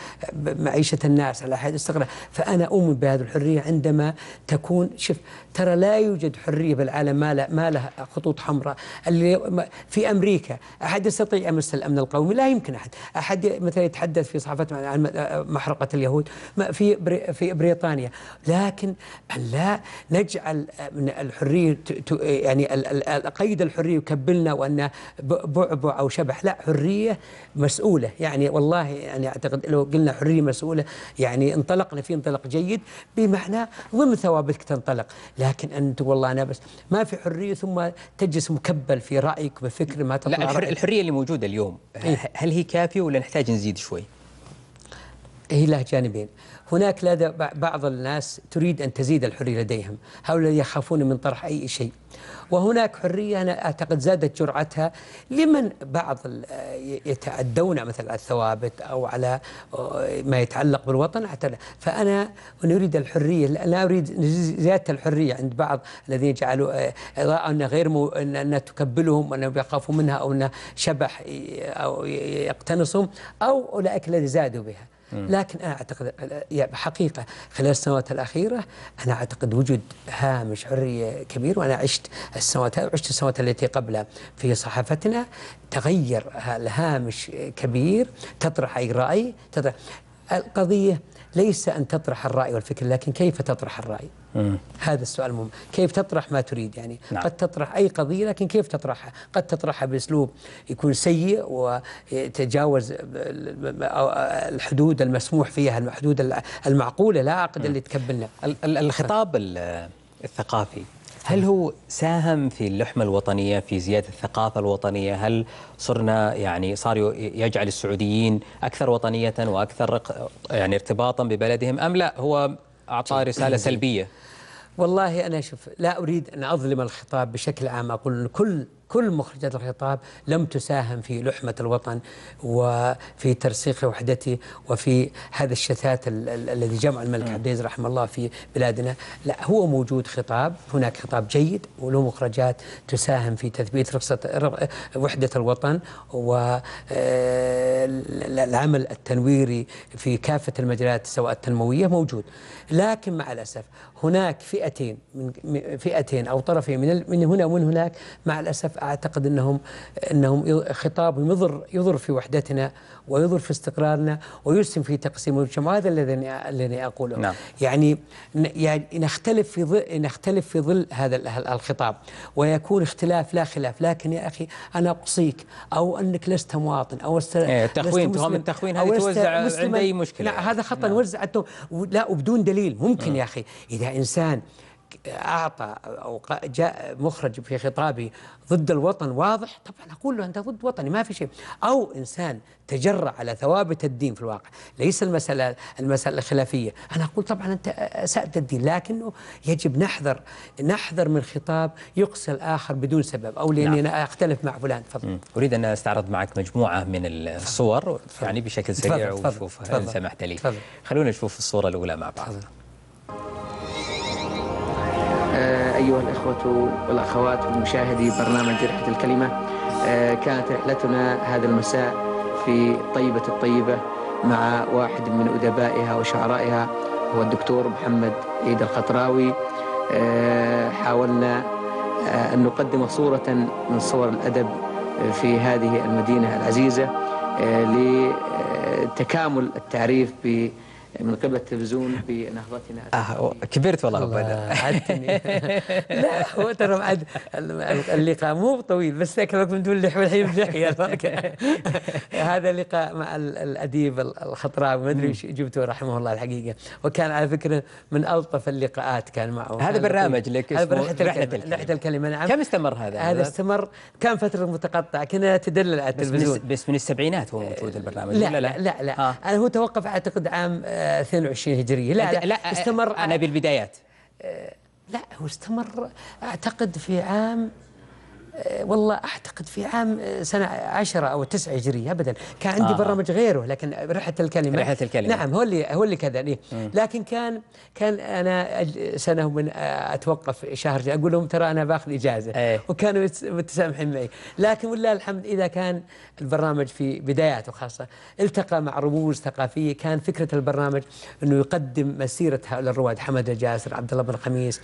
[SPEAKER 3] معيشة الناس على حياة الاستقرار فأنا أؤمن بهذه الحرية عندما تكون شوف ترى لا يوجد حرية بالعالم ما له ما له خطوط حمراء. اللي في أمريكا أحد يستطيع يمس الأمن القومي؟ لا يمكن أحد. أحد مثلا يتحدث في صحافة عن محرقة اليهود في في بريطانيا. لكن لا نجعل من الحرية يعني قيد الحرية يكبلنا وأن ب- بعبع أو شبح لا حرية مسؤولة يعني والله يعني أعتقد لو قلنا حرية مسؤولة يعني انطلقنا في انطلاق جيد بمعنى ضمن ثوابتك تنطلق لكن أنت والله أنا بس ما في حرية ثم تجلس مكبل في رأيك بفكر ما تطلع
[SPEAKER 2] لا. الحرية اللي موجودة اليوم
[SPEAKER 3] إيه.
[SPEAKER 2] هل هي كافية ولا نحتاج نزيد شوي
[SPEAKER 3] هي لها جانبين. هناك لدى بعض الناس تريد أن تزيد الحرية لديهم. هؤلاء يخافون من طرح أي شيء. وهناك حرية أنا أعتقد زادت جرعتها لمن بعض يتعدون مثلا على الثوابت أو على ما يتعلق بالوطن. فأنا نريد الحرية لا أريد زيادة الحرية عند بعض الذين جعلوا رأوا أن غير مو أن تكبلهم وأن يخافوا منها أو أن شبح أو يقتنصهم أو أولئك الذين زادوا بها. لكن أنا أعتقد يعني حقيقه خلال السنوات الأخيرة أنا أعتقد وجود هامش حرية كبير وأنا عشت السنوات عشت السنوات التي قبلها في صحافتنا تغير الهامش كبير تطرح أي رأي تطرح القضية ليس أن تطرح الرأي والفكر لكن كيف تطرح الرأي؟ مم. هذا السؤال المهم كيف تطرح ما تريد يعني؟ نعم. قد تطرح أي قضية لكن كيف تطرحها قد تطرحها بأسلوب يكون سيء ويتجاوز الحدود المسموح فيها الحدود المعقولة. لا عقد اللي تكبلنا.
[SPEAKER 2] الخطاب الثقافي هل هو ساهم في اللحمة الوطنية في زيادة الثقافة الوطنية؟ هل صرنا يعني صار يجعل السعوديين أكثر وطنية وأكثر يعني ارتباطا ببلدهم؟ أم لا هو أعطى رسالة سلبية.
[SPEAKER 3] والله أنا شوف لا أريد أن أظلم الخطاب بشكل عام أقول كل كل مخرجات الخطاب لم تساهم في لحمة الوطن وفي ترسيخ وحدته وفي هذا الشتات الذي جمع الملك عبد العزيز رحمه الله في بلادنا. لا هو موجود خطاب هناك خطاب جيد وله مخرجات تساهم في تثبيت رخصة وحدة الوطن والعمل آه، التنويري في كافة المجالات سواء التنموية موجود. لكن مع الأسف هناك فئتين من فئتين أو طرفين من من هنا ومن هناك مع الأسف أعتقد أنهم أنهم خطاب يضر يضر في وحدتنا ويضر في استقرارنا ويسهم في تقسيم المجتمع هذا الذي الذي أقوله. نعم. يعني يعني نختلف في ظل نختلف في ظل هذا الخطاب ويكون اختلاف لا خلاف. لكن يا أخي أنا أقصيك أو أنك لست مواطن أو
[SPEAKER 2] است... إيه التخوين تهم التخوين هذه توزع عند أي مشكلة.
[SPEAKER 3] لا هذا خطأ نعم. نوزع لا وبدون دليل. ممكن يا أخي إذا إنسان أعطى أو جاء مخرج في خطابي ضد الوطن واضح؟ طبعا أقول له أنت ضد وطني ما في شيء. أو إنسان تجرع على ثوابت الدين في الواقع. ليس المسألة المسألة الخلافية. أنا أقول طبعا أنت أسأت الدين لكنه يجب نحذر نحذر من خطاب يقصى الآخر بدون سبب أو لأني نعم. أنا أختلف مع فلان.
[SPEAKER 2] تفضل. أريد أن أستعرض معك مجموعة من الصور فضل. يعني بشكل سريع ونشوف هل سمحت لي. خلونا نشوف الصورة الأولى مع بعض. فضل.
[SPEAKER 4] أيها الإخوة والأخوات ومشاهدي برنامج رحلة الكلمة آه، كانت رحلتنا هذا المساء في طيبة الطيبة مع واحد من أدبائها وشعرائها هو الدكتور محمد عيد الخطراوي آه، حاولنا أن نقدم صورة من صور الأدب في هذه المدينة العزيزة لتكامل التعريف ب من قبل التلفزيون بنهضتنا
[SPEAKER 2] آه كبرت والله أبو
[SPEAKER 3] لا هو ترى بعد اللقاء مو طويل بس اكلمك من دون لحيه والحين بلحيه هذا لقاء مع الأديب الخطراوي ما أدري جبته رحمه الله الحقيقة. وكان على فكرة من ألطف اللقاءات كان معه.
[SPEAKER 2] هذا برنامج لك اسمه
[SPEAKER 3] رحلة الكلمة. رحلة الكلمة
[SPEAKER 2] نعم. كم استمر هذا؟
[SPEAKER 3] هذا استمر. كان فترة متقطعة. كنا نتدلل على التلفزيون.
[SPEAKER 2] بس من السبعينات هو موجود البرنامج
[SPEAKER 3] لا لا؟ لا, لا. آه. هو توقف أعتقد عام 22 هجرية. لا لا, لا
[SPEAKER 2] استمر أنا بالبدايات.
[SPEAKER 3] آه، لا هو استمر أعتقد في عام آه، والله أعتقد في عام آه، سنة 10 أو 9 هجرية ابدا. كان عندي آه. برنامج غيره لكن رحله الكلمة.
[SPEAKER 2] رحله الكلمة.
[SPEAKER 3] نعم هو اللي هو اللي كذا. إيه. لكن كان كان أنا سنة من أتوقف شهر أقول لهم ترى أنا باخذ إجازة. إيه. وكانوا متسامحين معي. لكن ولله الحمد إذا كان البرنامج في بداياته خاصة التقى مع رموز ثقافية كان فكرة البرنامج إنه يقدم مسيرة هؤلاء الرواد حمد الجاسر عبد الله بن خميس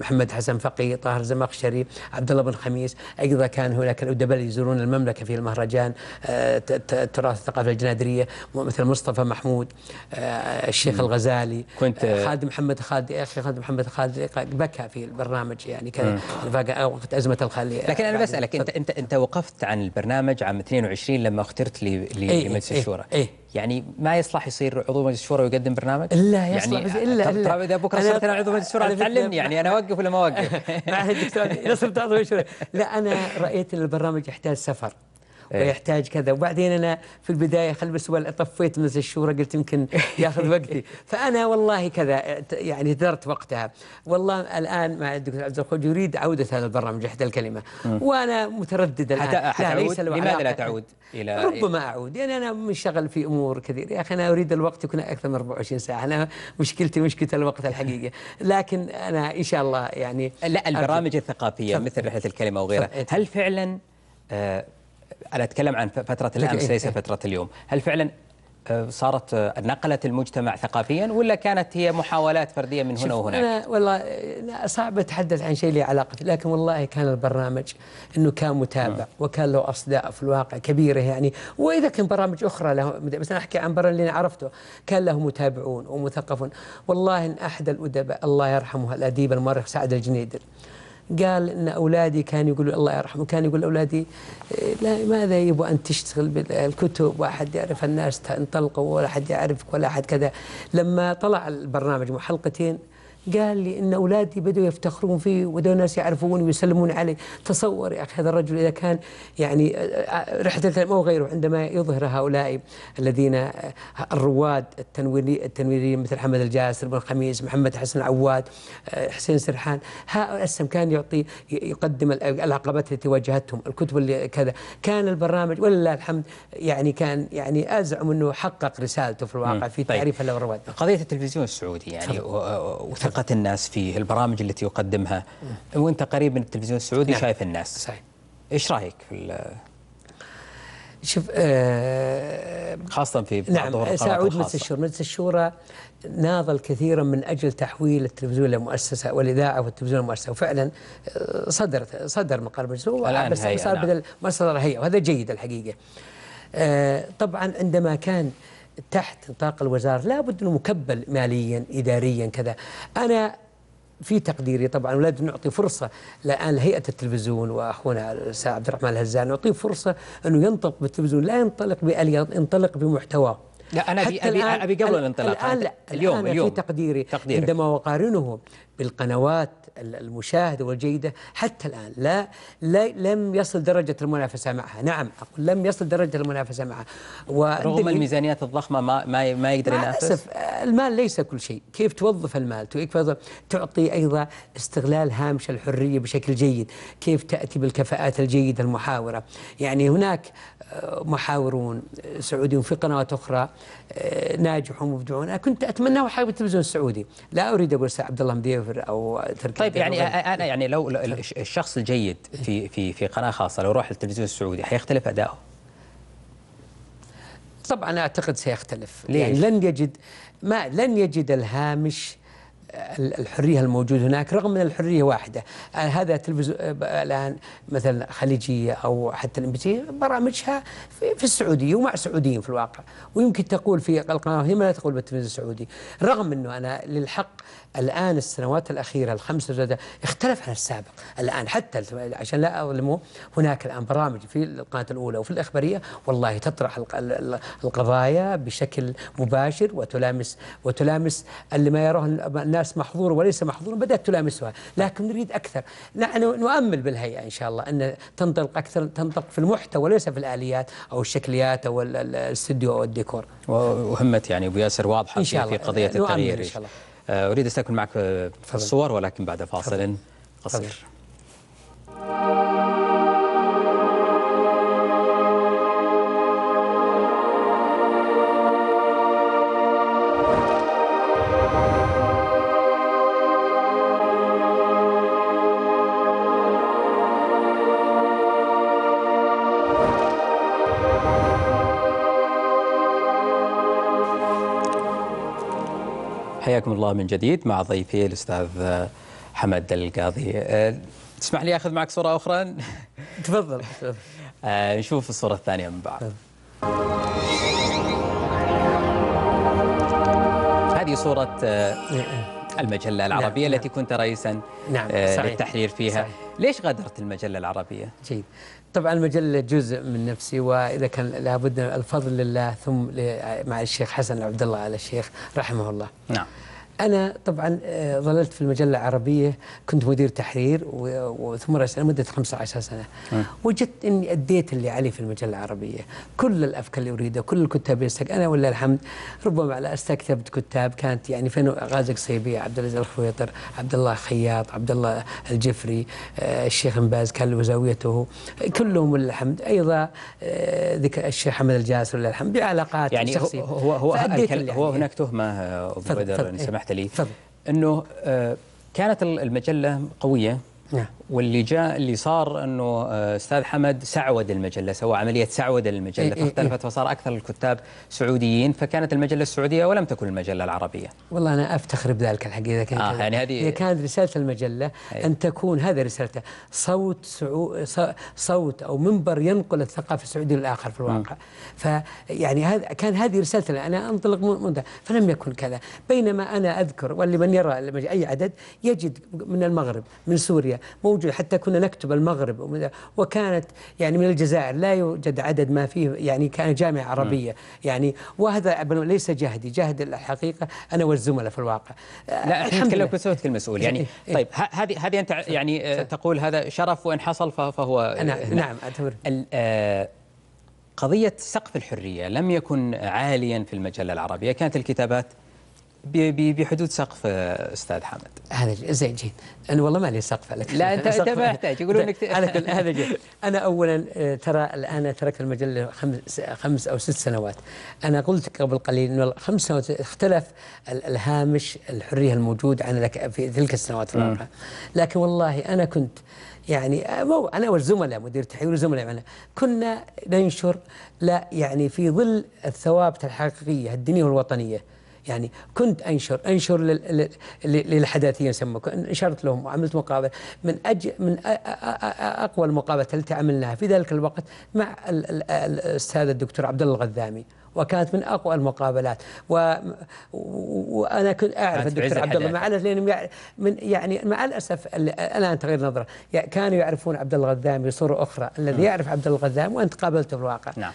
[SPEAKER 3] محمد حسن فقيه طاهر زمخشري الشريف عبد الله بن خميس. أيضا كان هناك الأدباء يزورون المملكة في المهرجان آه، تراث الثقافة الجنادرية مثل مصطفى محمود آه، الشيخ الغزالي كنت آه، خالد محمد خالد أخي خالد محمد خالد بكى في البرنامج يعني كان وقت أزمة الخلي
[SPEAKER 2] لكن أنا بسألك أنت أنت أنت وقفت عن البرنامج عام 22 لما اخترت إيه، لمجلس إيه الشورى. إيه. يعني ما يصلح يصير عضو مجلس الشورى ويقدم برنامج؟
[SPEAKER 3] لا يصلح يعني
[SPEAKER 2] إلا إلا طيب إذا بكرة صرت أنا عضو مجلس الشورى تعلمني يعني أنا أوقف ولا ما أوقف؟
[SPEAKER 3] معهد الدكتور إذا صرت عضو مجلس الشورى لا أنا رأيت إن البرنامج يحتاج سفر. ويحتاج كذا. وبعدين أنا في البداية خل بس طفيت مجلس الشورى قلت يمكن ياخذ وقتي. فأنا والله كذا يعني درت وقتها. والله الآن مع الدكتور عبد الخوج يريد عوده هذا البرنامج احدى الكلمة. وأنا متردد الآن.
[SPEAKER 2] لا ليس لماذا لا تعود
[SPEAKER 3] إلى ربما أعود. يعني أنا منشغل في أمور كثير يا أخي أنا أريد الوقت يكون أكثر من 24 ساعة. أنا مشكلتي مشكلة الوقت الحقيقة. لكن أنا إن شاء الله يعني
[SPEAKER 2] لا البرامج الثقافية مثل رحلة الكلمة وغيرها. هل فعلا آه أنا أتكلم عن فترة الأمس ليس فترة اليوم. هل فعلا آه، صارت آه، نقلت المجتمع ثقافيا ولا كانت هي محاولات فردية من هنا وهناك؟
[SPEAKER 3] أنا والله لا، صعب أتحدث عن شيء له علاقة لكن والله كان البرنامج إنه كان متابع وكان له أصداء في الواقع كبيرة يعني. وإذا كان برامج أخرى له بس أنا أحكي عن برنامج اللي أنا عرفته كان له متابعون ومثقفون. والله إن أحد الأدباء الله يرحمه الأديب المؤرخ سعد الجنيدر قال إن أولادي كانوا يقولوا الله يرحمه كان يقول أولادي إيه، لا ماذا يبغى أن تشتغل بالكتب؟ واحد يعرف الناس انطلقوا ولا حد يعرفك ولا أحد كذا. لما طلع البرنامج مع حلقتين قال لي إن أولادي بدوا يفتخرون فيه وبدوا الناس يعرفوني ويسلمون علي. تصور يا أخي هذا الرجل إذا كان يعني رحلة أو غيره عندما يظهر هؤلاء الذين الرواد التنويري التنويريين مثل حمد الجاسر بن خميس محمد حسن عواد حسين سرحان هؤلاء السم كان يعطي يقدم ال- العقبات التي واجهتهم الكتب اللي كذا. كان البرنامج ولله الحمد يعني كان يعني أزعم إنه حقق رسالته في الواقع في
[SPEAKER 2] طيب.
[SPEAKER 3] تعريف الرواد
[SPEAKER 2] قضية التلفزيون السعودي يعني وثقه الناس فيه البرامج التي يقدمها. وانت قريب من التلفزيون السعودي
[SPEAKER 3] نعم.
[SPEAKER 2] شايف الناس.
[SPEAKER 3] صحيح.
[SPEAKER 2] إيش رأيك في
[SPEAKER 3] شوف آه
[SPEAKER 2] خاصة في بعض
[SPEAKER 3] نعم ساعود مجلس؟ الشورى مجلس الشورى ناضل كثيرا من أجل تحويل التلفزيون لمؤسسه والاذاعه والتلفزيون لمؤسسه وفعلا آه، صدرت صدر مقر مجلس
[SPEAKER 2] الآن
[SPEAKER 3] بس
[SPEAKER 2] هيئة،
[SPEAKER 3] صار
[SPEAKER 2] نعم.
[SPEAKER 3] بدل ما صدر هيئة وهذا جيد الحقيقة. آه، طبعا عندما كان تحت نطاق الوزارة لابد أنه مكبل ماليا اداريا كذا أنا في تقديري طبعا ولازم نعطي فرصة الآن لهيئة التلفزيون وأخونا الأستاذ عبد الرحمن الهزان نعطيه فرصة أنه ينطلق بالتلفزيون لا ينطلق باليه ينطلق بمحتواه
[SPEAKER 2] لا، أنا أبي-
[SPEAKER 3] حتى
[SPEAKER 2] أبي-
[SPEAKER 3] الآن-
[SPEAKER 2] أبي قبل الانطلاق.
[SPEAKER 3] الآن لا
[SPEAKER 2] اليوم-
[SPEAKER 3] الآن
[SPEAKER 2] اليوم.
[SPEAKER 3] في تقديري
[SPEAKER 2] تقديرك.
[SPEAKER 3] عندما اقارنه بالقنوات المشاهدة والجيدة حتى الآن. لا, لا لم يصل درجة المنافسة معها. نعم أقول لم يصل درجة المنافسة معها.
[SPEAKER 2] رغم الميزانيات الضخمة ما ما ما يقدر ينافس؟
[SPEAKER 3] المال ليس كل شيء. كيف توظف المال؟ كيف تعطي أيضا استغلال هامش الحرية بشكل جيد. كيف تأتي بالكفاءات الجيدة المحاورة؟ يعني هناك آه، محاورون آه، سعوديون في قنوات أخرى آه، ناجحون ومبدعون كنت أتمناه حاجة التلفزيون السعودي لا أريد أقول سي عبد الله مديفر أو تركي
[SPEAKER 2] طيب يعني. أنا يعني لو لو الش- الشخص الجيد في في في قناة خاصة لو روح التلفزيون السعودي حيختلف أداؤه
[SPEAKER 3] طبعا أعتقد سيختلف
[SPEAKER 2] ليش؟
[SPEAKER 3] يعني لن يجد ما لن يجد الهامش ال- الحرية الموجود هناك رغم أن الحرية واحدة. آه، هذا تلفزيون آه، الآن مثلا خليجية أو حتى الإمبيسية برامجها في, في السعودية ومع سعوديين في الواقع. ويمكن تقول في القناة هي ما تقول بالتلفزيون السعودي. رغم إنه أنا للحق الآن السنوات الأخيرة الخمس سنوات اختلف عن السابق. الآن حتى عشان لا أظلمه هناك الآن برامج في القناة الأولى وفي الإخبارية. والله تطرح الق- ال- ال- القضايا بشكل مباشر وتلامس وتلامس اللي ما يراه الناس محظور وليس محظور بدأت تلامسها. لكن نريد أكثر. نحن نؤمل بالهيئة إن شاء الله أن تنطلق أكثر تنطلق في المحتوى وليس في الآليات أو الشكليات أو ال- ال- الاستوديو أو الديكور.
[SPEAKER 2] وهمة يعني أبو ياسر واضحة
[SPEAKER 3] إن
[SPEAKER 2] في,
[SPEAKER 3] شاء
[SPEAKER 2] في
[SPEAKER 3] الله.
[SPEAKER 2] قضية
[SPEAKER 3] نؤمل
[SPEAKER 2] التغيير.
[SPEAKER 3] إن شاء الله.
[SPEAKER 2] آه، أريد استكمل معك في في. الصور ولكن بعد فاصل قصير. حياكم الله من جديد مع ضيفي الأستاذ حمد القاضي آه، تسمح لي أخذ معك صورة أخرى
[SPEAKER 3] تفضل
[SPEAKER 2] آه، نشوف الصورة الثانية من بعد هذه صورة آه، المجلة العربية
[SPEAKER 3] نعم.
[SPEAKER 2] التي كنت رئيسا
[SPEAKER 3] نعم، صحيح.
[SPEAKER 2] للتحرير فيها
[SPEAKER 3] صحيح.
[SPEAKER 2] ليش غادرت المجلة العربية؟
[SPEAKER 3] جيد. طبعا المجلة جزء من نفسي وإذا كان لابد الفضل لله ثم مع الشيخ حسن عبد الله على الشيخ رحمه الله.
[SPEAKER 2] نعم.
[SPEAKER 3] أنا طبعا آه، ظللت في المجلة العربية كنت مدير تحرير وثم رئيس لمدة 15 سنة. وجدت أني أديت اللي علي في المجلة العربية. كل الأفكار اللي أريدها كل الكتاب اللي استك... أنا ولله الحمد ربما على استكتبت كتاب كانت يعني فين غازي قصيبي عبد العزيز الخويطر عبد الله خياط عبد الله الجفري آه، الشيخ مباز كان له زاويته. كلهم ولله الحمد. أيضا آه، ذك الشيخ حمد الجاسر ولله الحمد بعلاقات
[SPEAKER 2] يعني هو
[SPEAKER 3] شخصية.
[SPEAKER 2] هو هو, هو
[SPEAKER 3] علي.
[SPEAKER 2] هناك أبو
[SPEAKER 3] تفضل،
[SPEAKER 2] بدر ان
[SPEAKER 3] إيه.
[SPEAKER 2] سمحت لي
[SPEAKER 3] تفضل.
[SPEAKER 2] إنه آه، كانت المجلة قوية.
[SPEAKER 3] نعم.
[SPEAKER 2] واللي جاء اللي صار إنه آه، أستاذ حمد سعود المجلة سوى عملية سعوده للمجله
[SPEAKER 3] إيه، إيه،
[SPEAKER 2] فاختلفت فصار أكثر الكتاب سعوديين فكانت المجلة السعودية ولم تكن المجلة العربية.
[SPEAKER 3] والله أنا أفتخر بذلك الحقيقة. كان
[SPEAKER 2] آه،. يعني هذه-
[SPEAKER 3] هي كانت رسالة المجلة
[SPEAKER 2] أي.
[SPEAKER 3] أن تكون هذا رسالته صوت سعو صوت أو منبر ينقل الثقافة السعودية للآخر في الواقع. فيعني هذا كان هذه رسالتنا أنا أنطلق من من ده فلم يكن كذا. بينما أنا أذكر واللي من يرى أي عدد يجد من المغرب من سوريا موجود حتى كنا نكتب المغرب. وكانت يعني من الجزائر لا يوجد عدد ما فيه يعني كان جامعة عربية. يعني وهذا ليس جهدي جهد الحقيقة أنا والزملاء في الواقع.
[SPEAKER 2] لا إحنا
[SPEAKER 3] الحمد
[SPEAKER 2] نتكلم
[SPEAKER 3] لله.
[SPEAKER 2] بصفتك المسؤول يعني
[SPEAKER 3] إيه، إيه.
[SPEAKER 2] طيب هذه هذه أنت يعني آه، تقول هذا شرف وإن حصل فهو
[SPEAKER 3] نعم
[SPEAKER 2] هنا.
[SPEAKER 3] نعم أعتبر.
[SPEAKER 2] ال- آه، قضية سقف الحرية لم يكن عاليا في المجلة العربية. كانت الكتابات بحدود سقف آه، أستاذ حمد
[SPEAKER 3] هذا زين جيد. أنا والله ما لي سقف لك
[SPEAKER 2] لا، أنت- أنت ما يحتاج، يقولون
[SPEAKER 3] على كل هذا جيد. أنا اولا آه، ترى الآن تركت المجله خمس خمس أو ست سنوات. أنا قلت قبل قليل إنه خمس سنوات اختلف ال- الهامش الحرية الموجود عن لك في تلك السنوات الواقع لكن والله أنا كنت يعني آه، مو أنا والزملاء مدير التحرير والزملاء معنا كنا ننشر لا يعني في ظل الثوابت الحقيقية الدينية والوطنية. يعني كنت أنشر أنشر لل- لل- لل- للحداثيين يسمى نشرت لهم وعملت مقابلة. من أج من أقوى المقابلات التي عملناها في ذلك الوقت مع ال- ال- الأستاذ الدكتور عبد الله الغذامي وكانت من أقوى المقابلات. و... وأنا كنت
[SPEAKER 2] أعرف
[SPEAKER 3] الدكتور عبد الله. مع يع- من يعني مع الأسف ال- الآن تغير نظرة. يعني كانوا يعرفون عبد الله الغذامي بصورة أخرى. الذي يعرف عبد الله الغذامي وأنت قابلته في الواقع.
[SPEAKER 2] نعم.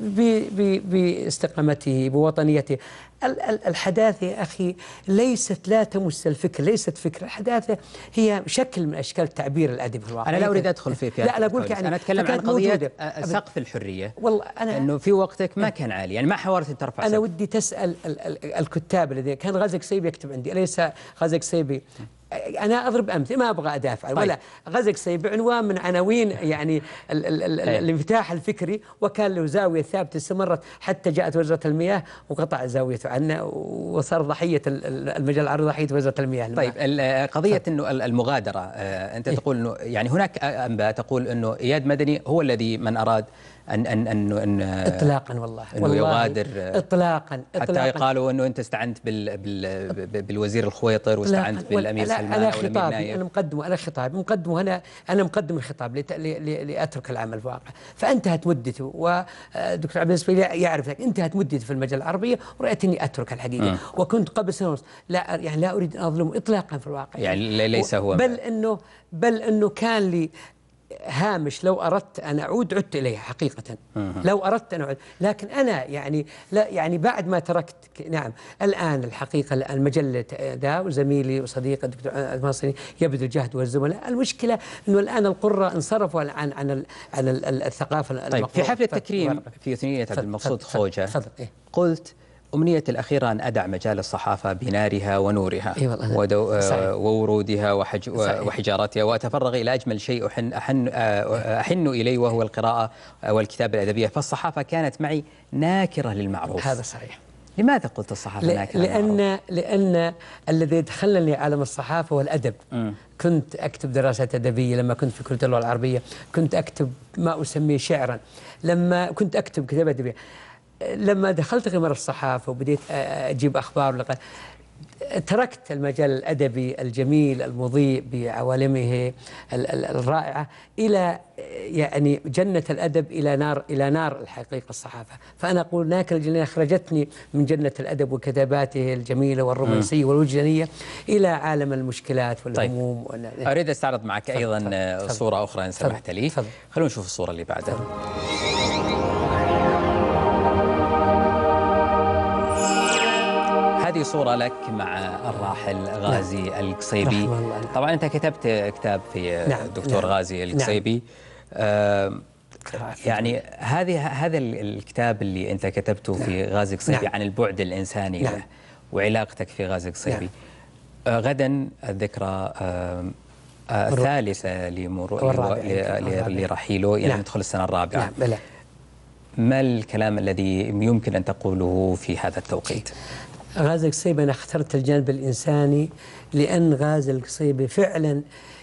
[SPEAKER 3] ب- ب- باستقامته بوطنيته. ال- ال- الحداثة يا أخي ليست لا تمس الفكر ليست فكرة. الحداثة هي شكل من أشكال التعبير الأدبي في الواقع.
[SPEAKER 2] أنا لا أريد أدخل في في
[SPEAKER 3] لا أنا أقول. يعني
[SPEAKER 2] أنا أتكلم عن قضية
[SPEAKER 3] موجودة.
[SPEAKER 2] آه، سقف الحرية.
[SPEAKER 3] والله أنا
[SPEAKER 2] أنه في وقتك ما كان عالي. يعني ما حاولت ترفع سقف
[SPEAKER 3] ودي تسأل ال- ال- الكتاب الذين كان غازي قصيبي يكتب عندي أليس غازي قصيبي أنا أضرب أمثلة ما أبغى أدافع
[SPEAKER 2] طيب.
[SPEAKER 3] ولا غازي قصيبي عنوان من عناوين يعني ال ال ال
[SPEAKER 2] أي.
[SPEAKER 3] الانفتاح الفكري وكان له زاوية ثابتة استمرت حتى جاءت وزارة المياه وقطع زاويته عنا وصار ال- المجال العربي ضحية وزارة المياه.
[SPEAKER 2] طيب قضية إنه ال- المغادرة آه، أنت تقول إنه يعني هناك أنباء تقول إنه إياد مدني هو الذي من أراد ان ان ان, أن
[SPEAKER 3] اطلاقا والله.
[SPEAKER 2] إنه
[SPEAKER 3] والله
[SPEAKER 2] يغادر، آه،
[SPEAKER 3] اطلاقا
[SPEAKER 2] حتى
[SPEAKER 3] اطلاقا.
[SPEAKER 2] قالوا إنه أنت استعنت بال بال بالوزير الخويطر واستعنت.
[SPEAKER 3] بالأمير
[SPEAKER 2] سلمان أنا
[SPEAKER 3] خطابي
[SPEAKER 2] أنا
[SPEAKER 3] مقدمه أنا خطابي. مقدمه أنا أنا مقدم الخطاب لأترك العمل الواقع. فانتهت مدته ودكتور عبد العزيز يعرف ذلك انتهت مدتي في المجال العربية ورأيت إني أترك الحقيقة. وكنت قبل سنة ونص لا يعني لا أريد أن اظلمه اطلاقا في الواقع.
[SPEAKER 2] يعني لي- ليس هو
[SPEAKER 3] بل انه بل إنه كان لي هامش لو أردت أن أعود عدت اليه حقيقة. لو أردت أن أعود. لكن أنا يعني لا يعني بعد ما تركت نعم الآن الحقيقة الان مجله ذا وزميلي وصديقي الدكتور المصري يبذل جهد والزملاء المشكلة إنه الآن القراء انصرفوا عن عن عن ال- ال- الثقافة
[SPEAKER 2] طيب في. حفل التكريم. في ثنية عبد المقصود خوجة.
[SPEAKER 3] تفضل، إيه.
[SPEAKER 2] قلت أمنيتي الأخيرة أن أدع مجال الصحافة بنارها ونورها ودو
[SPEAKER 3] صحيح.
[SPEAKER 2] آه، وورودها وحج
[SPEAKER 3] صحيح.
[SPEAKER 2] وحجارتها وأتفرغ إلى أجمل شيء أحن, أحن, آه، أحن إليه وهو القراءة والكتابة الأدبية. فالصحافة كانت معي ناكرة للمعروف.
[SPEAKER 3] هذا صحيح.
[SPEAKER 2] لماذا قلت الصحافة
[SPEAKER 3] ل-
[SPEAKER 2] ناكرة للمعروف؟
[SPEAKER 3] لأن لأن الذي دخلني عالم الصحافة هو الأدب. كنت أكتب دراسات أدبية. لما كنت في كلية اللغة العربية كنت أكتب ما أسميه شعرا. لما كنت أكتب كتابة أدبية لما دخلت غمار الصحافة وبديت أجيب أخبار تركت المجال الأدبي الجميل المضيء بعوالمه ال- ال- الرائعة إلى يعني جنة الأدب إلى نار إلى نار الحقيقة الصحافة. فأنا أقول هناك الجنة أخرجتني من جنة الأدب وكتاباته الجميلة والرومانسية والوجدانية إلى عالم المشكلات والهموم وال-
[SPEAKER 2] أريد أستعرض معك أيضا. صورة أخرى إن سمحت لي. خلونا نشوف الصورة اللي بعدها. هذه صورة لك مع الراحل غازي القصيبي
[SPEAKER 3] رحمة الله.
[SPEAKER 2] طبعا أنت كتبت كتاب في
[SPEAKER 3] نعم،
[SPEAKER 2] الدكتور
[SPEAKER 3] نعم.
[SPEAKER 2] غازي القصيبي آم،
[SPEAKER 3] نعم.
[SPEAKER 2] يعني هذه هذا ال- الكتاب اللي أنت كتبته في غازي القصيبي
[SPEAKER 3] نعم.
[SPEAKER 2] عن البعد الإنساني
[SPEAKER 3] نعم.
[SPEAKER 2] له وعلاقتك في غازي القصيبي آه، غدا الذكرى آم، آه، الثالثة لمرور
[SPEAKER 3] والرابعة
[SPEAKER 2] ل-
[SPEAKER 3] يمكن،
[SPEAKER 2] ل-
[SPEAKER 3] والرابعة.
[SPEAKER 2] لرحيله يعني
[SPEAKER 3] نعم.
[SPEAKER 2] ندخل السنة الرابعة
[SPEAKER 3] نعم
[SPEAKER 2] ما الكلام الذي يمكن أن تقوله في هذا التوقيت؟
[SPEAKER 3] غازي القصيبي أنا اخترت الجانب الإنساني لأن غازي القصيبي فعلا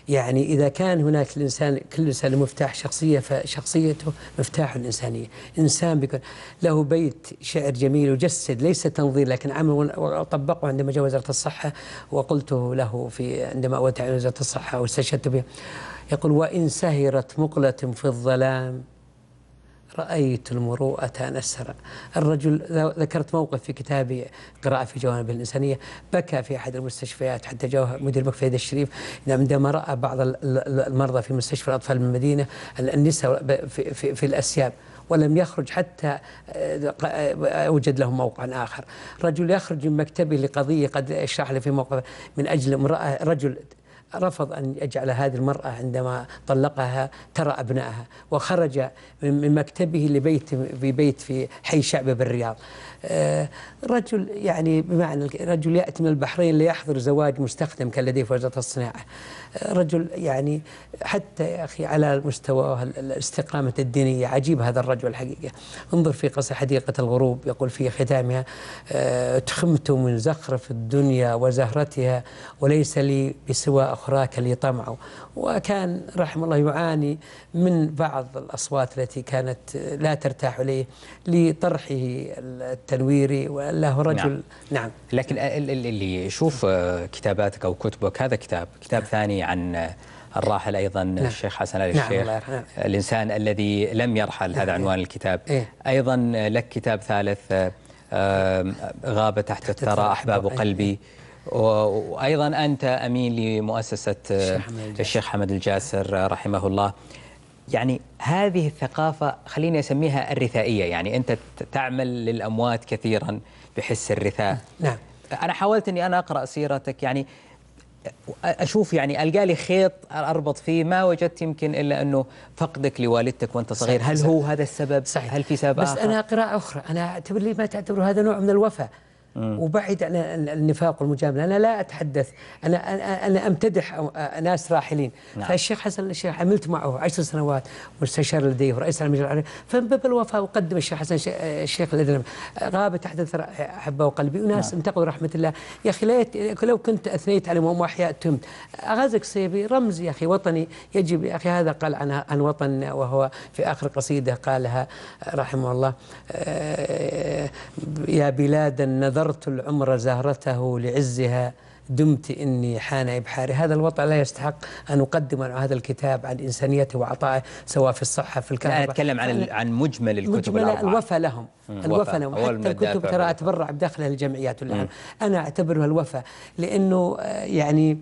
[SPEAKER 3] يعني إذا كان هناك الإنسان كل إنسان مفتاح شخصية فشخصيته مفتاح الإنسانية. إنسان بيكون له بيت شعر جميل وجسد ليس تنظير لكن عمل وطبقه عندما جاء وزارة الصحة وقلته له في عندما أودع وزارة الصحة واستشهدت به. يقول وإن سهرت مقلة في الظلام رأيت المروءة نسرا الرجل ذكرت موقف في كتابي قراءة في جوانب الإنسانية. بكى في أحد المستشفيات حتى جاء مدير مكفى الشريف. عندما رأى بعض المرضى في مستشفى الأطفال من المدينة النساء في, الأسياب ولم يخرج حتى وجد له موقع آخر. رجل يخرج من مكتبه لقضية قد اشرح له في موقف. من أجل امرأة رجل رفض أن يجعل هذه المرأة عندما طلقها ترى أبنائها وخرج من مكتبه لبيت في بيت في حي شعبه بالرياض آه، رجل يعني بمعنى رجل يأتي من البحرين ليحضر زواج مستخدم كان لديه في وزارة الصناعة. رجل يعني حتى يا أخي على مستوى الاستقامة الدينية عجيب هذا الرجل الحقيقة. انظر في قصة حديقة الغروب يقول في ختامها آه، تخمت من زخرف الدنيا وزهرتها وليس لي بسوى أخراك لي طمع وكان رحمه الله يعاني من بعض الأصوات التي كانت لا ترتاح إليه لطرحه التنويري وله رجل نعم, نعم.
[SPEAKER 2] لكن اللي يشوف كتاباتك أو كتبك هذا كتاب كتاب نعم. ثاني عن الراحل أيضا نعم. الشيخ حسن آل الشيخ نعم الله الإنسان الذي لم يرحل هذا نعم. عنوان الكتاب إيه؟ أيضا لك كتاب ثالث غاب تحت الثرى أحباب قلبي وأيضا أنت أمين لمؤسسة الشيخ حمد الجاسر. رحمه الله. يعني هذه الثقافة خليني أسميها الرثائية. يعني أنت تعمل للأموات كثيرا بحس الرثاء.
[SPEAKER 3] نعم.
[SPEAKER 2] أنا حاولت أني أنا أقرأ سيرتك. يعني أشوف يعني ألقى لي خيط أربط فيه ما وجدت يمكن إلا أنه فقدك لوالدتك وأنت صغير. هل هو هذا السبب؟
[SPEAKER 3] صحيح.
[SPEAKER 2] هل في سبب
[SPEAKER 3] بس آخر؟ أنا قراءة أخرى. أنا أعتبر لي ما تعتبر هذا نوع من الوفاء. وبعد عن النفاق والمجاملة أنا لا أتحدث أنا أنا أمتدح ناس راحلين نعم. فالشيخ حسن الشيخ عملت معه عشر سنوات مستشار لديه ورئيس المجلس العربي. فمن باب الوفاء اقدم الشيخ حسن الشيخ الذي غاب تحت ثرى أحبه وقلبي. وناس نعم. انتقلوا رحمه الله. يا أخي لو كنت أثنيت عليهم وهم أحياء تمت غازك سيبي رمز يا أخي وطني. يجب يا أخي هذا قال عن عن وطن وهو في آخر قصيدة قالها رحمه الله. آه، يا بلادا نذرت العمر زهرته لعزها. دمت إني حان إبحاري. هذا الوضع لا يستحق أن أقدم هذا الكتاب عن إنسانيته وعطائه سواء في الصحة في الكهرباء.
[SPEAKER 2] لا أتكلم عن عن مجمل الكتب مجمل
[SPEAKER 3] الوفاء لهم الوفاء لهم. حتى الكتب ترى أتبرع بداخلها الجمعيات أنا أعتبرها الوفاء لأنه آه، يعني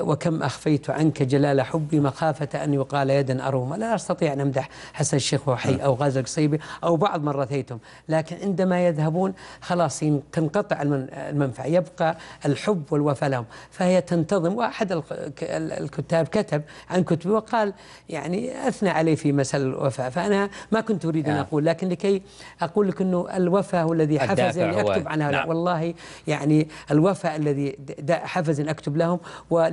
[SPEAKER 3] وكم أخفيت عنك جلال حبي مخافة أن يقال يدا أرومة لا أستطيع أن أمدح حسن الشيخ وحي أو غازي القصيبي أو بعض من رثيتم لكن عندما يذهبون خلاص تنقطع المنفعة. يبقى الحب والوفاء لهم. فهي تنتظم. وأحد الكتاب كتب عن كتبي وقال يعني أثنى عليه في مسألة الوفاء. فأنا ما كنت أريد أن أقول. لكن لكي أقول لك أنه الوفاء هو الذي حفز أن أكتب عنها. نعم. والله يعني الوفاء الذي حفز أن أكتب لهم.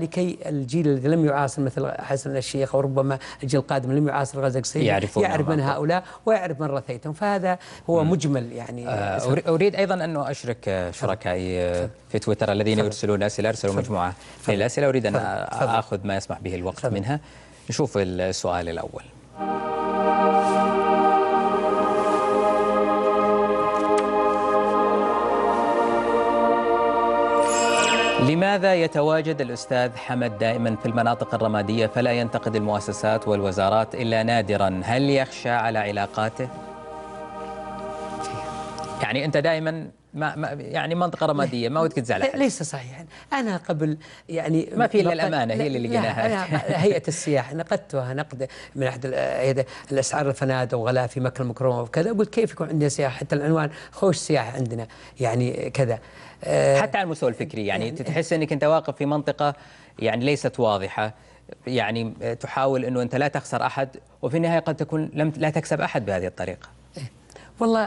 [SPEAKER 3] ولكي الجيل الذي لم يعاصر مثل حسن الشيخ أو ربما الجيل القادم لم يعاصر غزة يعرف من هؤلاء ويعرف من رثيتهم. فهذا هو مجمل يعني
[SPEAKER 2] آه أريد أيضا أن أشرك شركائي آه، في تويتر الذين يرسلون أسئلة أرسلوا مجموعة من الأسئلة أريد أن آخذ ما يسمح به الوقت منها. نشوف السؤال الأول. لماذا يتواجد الأستاذ حمد دائما في المناطق الرمادية فلا ينتقد المؤسسات والوزارات إلا نادرا؟ هل يخشى على علاقاته؟ يعني أنت دائما ما, ما يعني منطقة رمادية ما ودك تزعل
[SPEAKER 3] ليس صحيحا أنا قبل يعني
[SPEAKER 2] ما في إلا الأمانة هي اللي لقيناها.
[SPEAKER 3] هيئة السياحة نقدتها نقد من أحد الأسعار الفنادق وغلاء في مكة المكرمة وكذا قلت كيف يكون عندنا سياحة؟ حتى العنوان خوش سياحة عندنا يعني كذا.
[SPEAKER 2] حتى على المستوى الفكري يعني, يعني تحس إنك أنت واقف في منطقة يعني ليست واضحة يعني تحاول إنه أنت لا تخسر أحد وفي النهاية قد تكون لم لا تكسب أحد بهذه الطريقة.
[SPEAKER 3] والله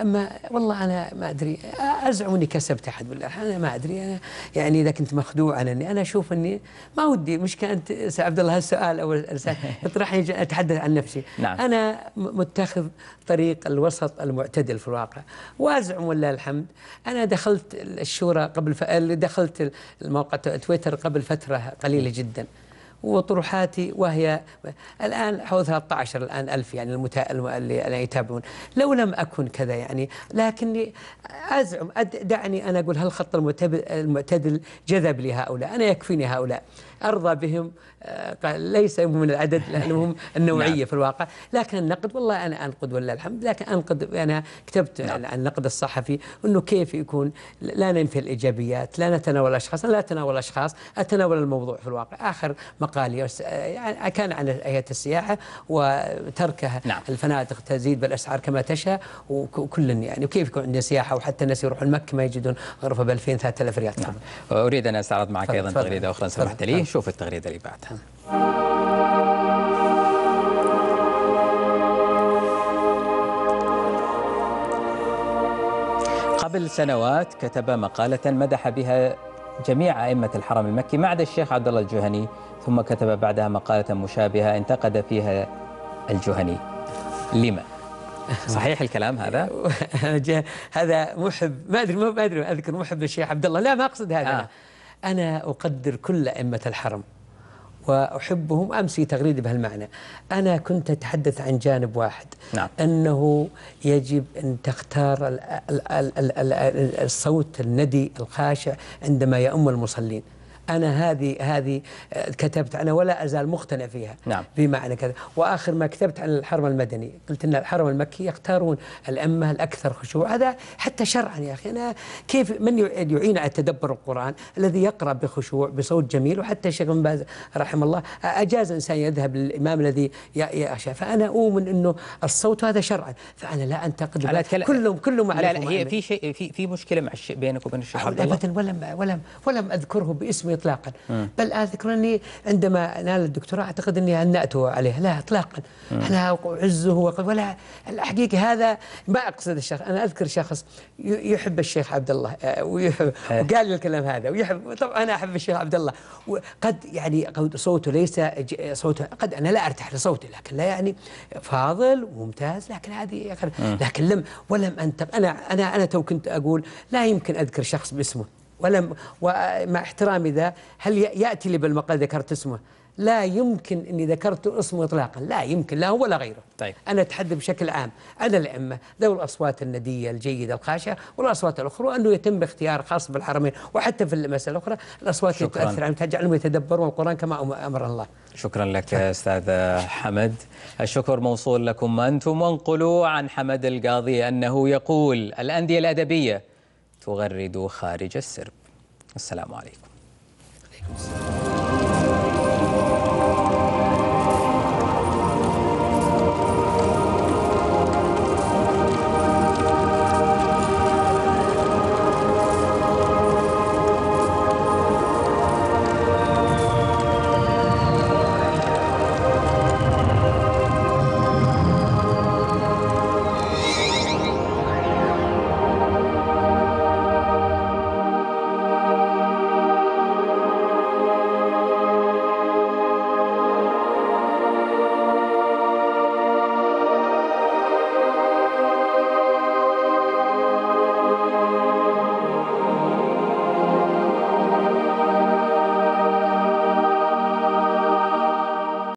[SPEAKER 3] أما والله أنا ما أدري ازعم اني كسبت أحد بالله أنا ما أدري أنا يعني إذا كنت مخدوع اني أنا أشوف إني ما ودي مش كانت عبد الله هالسؤال أو الرسالة اطرحني أتحدث عن نفسي
[SPEAKER 2] نعم.
[SPEAKER 3] أنا م- متخذ طريق الوسط المعتدل في الواقع وأزعم ولله الحمد أنا دخلت الشورى قبل. دخلت الموقع تويتر قبل فترة قليلة جدا وطروحاتي وهي الآن حوالي 13 الآن ألف يعني المتا... الم- اللي يتابعون. لو لم أكن كذا يعني لكني أزعم أد... دعني أنا أقول هالخط المعتدل, المعتدل جذب لي هؤلاء أنا يكفيني هؤلاء. أرضى بهم آه، ليس من العدد لأنهم النوعية في الواقع. لكن النقد والله أنا أنقد ولله الحمد. لكن أنقد أنا كتبت عن النقد الصحفي إنه كيف يكون؟ لا ننفي الإيجابيات لا نتناول الأشخاص لا أتناول الأشخاص أتناول الموضوع في الواقع. آخر مقالي يعني كان عن هيئة السياحة وتركها
[SPEAKER 2] نعم.
[SPEAKER 3] الفنادق تزيد بالأسعار كما تشاء وكل يعني وكيف يكون عندنا سياحة وحتى الناس يروحون مكة ما يجدون غرفة ب 2000 3000 ريال
[SPEAKER 2] نعم أريد أن أستعرض معك أيضا. تغريدة أخرى. سمحت لي. شوف التغريدة اللي بعدها قبل سنوات كتب مقالة مدح بها جميع أئمة الحرم المكي ما عدا الشيخ عبد الله الجهني ثم كتب بعدها مقالة مشابهة انتقد فيها الجهني لما؟ صحيح الكلام هذا؟
[SPEAKER 3] هذا محب ما ادري ما أدري أذكر محب الشيخ عبد الله لا ما أقصد هذا.
[SPEAKER 2] آه.
[SPEAKER 3] أنا أقدر كل أئمة الحرم وأحبهم امس في تغريدي بهالمعنى أنا كنت أتحدث عن جانب واحد
[SPEAKER 2] نعم.
[SPEAKER 3] أنه يجب أن تختار ال ال ال ال ال الصوت الندي الخاشع عندما يؤم المصلين أنا هذه هذه آه، كتبت أنا ولا أزال مقتنع فيها.
[SPEAKER 2] نعم.
[SPEAKER 3] بمعنى كذا. وآخر ما كتبت عن الحرم المدني. قلت إن الحرم المكي يختارون الائمه الأكثر خشوع. هذا حتى شرعا يا أخي. أنا كيف من يع- يعين على تدبر القرآن الذي يقرأ بخشوع بصوت جميل؟ وحتى الشيخ بن باز رحمه الله أجاز الانسان يذهب للإمام الذي يخشى فأنا أؤمن إنه الصوت هذا شرعا. فأنا لا أنتقد
[SPEAKER 2] على أتكلم-
[SPEAKER 3] كلهم كلهم
[SPEAKER 2] لا لا هي. في شيء في في مشكلة مع الشيء بينك وبين الشيخ عبد الله
[SPEAKER 3] ابدا. ولم ولم ولم أذكره باسمه اطلاقا. بل اذكر اني عندما نال الدكتوراه أعتقد إني هنأته عليه لا اطلاقا. أنا اعزه وق- ولا الحقيقة هذا ما أقصد الشخص أنا أذكر شخص يحب الشيخ عبد الله آه، ويحب وقال لي الكلام هذا ويحب طبعا أنا أحب الشيخ عبد الله. وقد يعني قد صوته ليس صوته قد أنا لا أرتاح لصوته لكن لا يعني فاضل وممتاز لكن هذه لكن لم ولم انت أنا أنا أنا تو كنت أقول لا يمكن أذكر شخص باسمه. ولم ومع احترامي ذا هل يأتي لي بالمقال ذكرت اسمه؟ لا يمكن إني ذكرت اسمه اطلاقا. لا يمكن لا هو ولا غيره.
[SPEAKER 2] طيب.
[SPEAKER 3] أنا أتحدث بشكل عام. عن الأئمة ذوي الأصوات الندية الجيدة الخاشعة والأصوات الأخرى وأنه يتم باختيار خاص بالحرمين وحتى في المسألة الأخرى الأصوات التي
[SPEAKER 2] شكراً.
[SPEAKER 3] تؤثر عليهم تجعلهم يتدبرون القران كما أمر الله.
[SPEAKER 2] شكرا لك أستاذ حمد. الشكر موصول لكم أنتم وانقلوا عن حمد القاضي أنه يقول الأندية الأدبية تغرد خارج السرب السلام عليكم, عليكم السلام.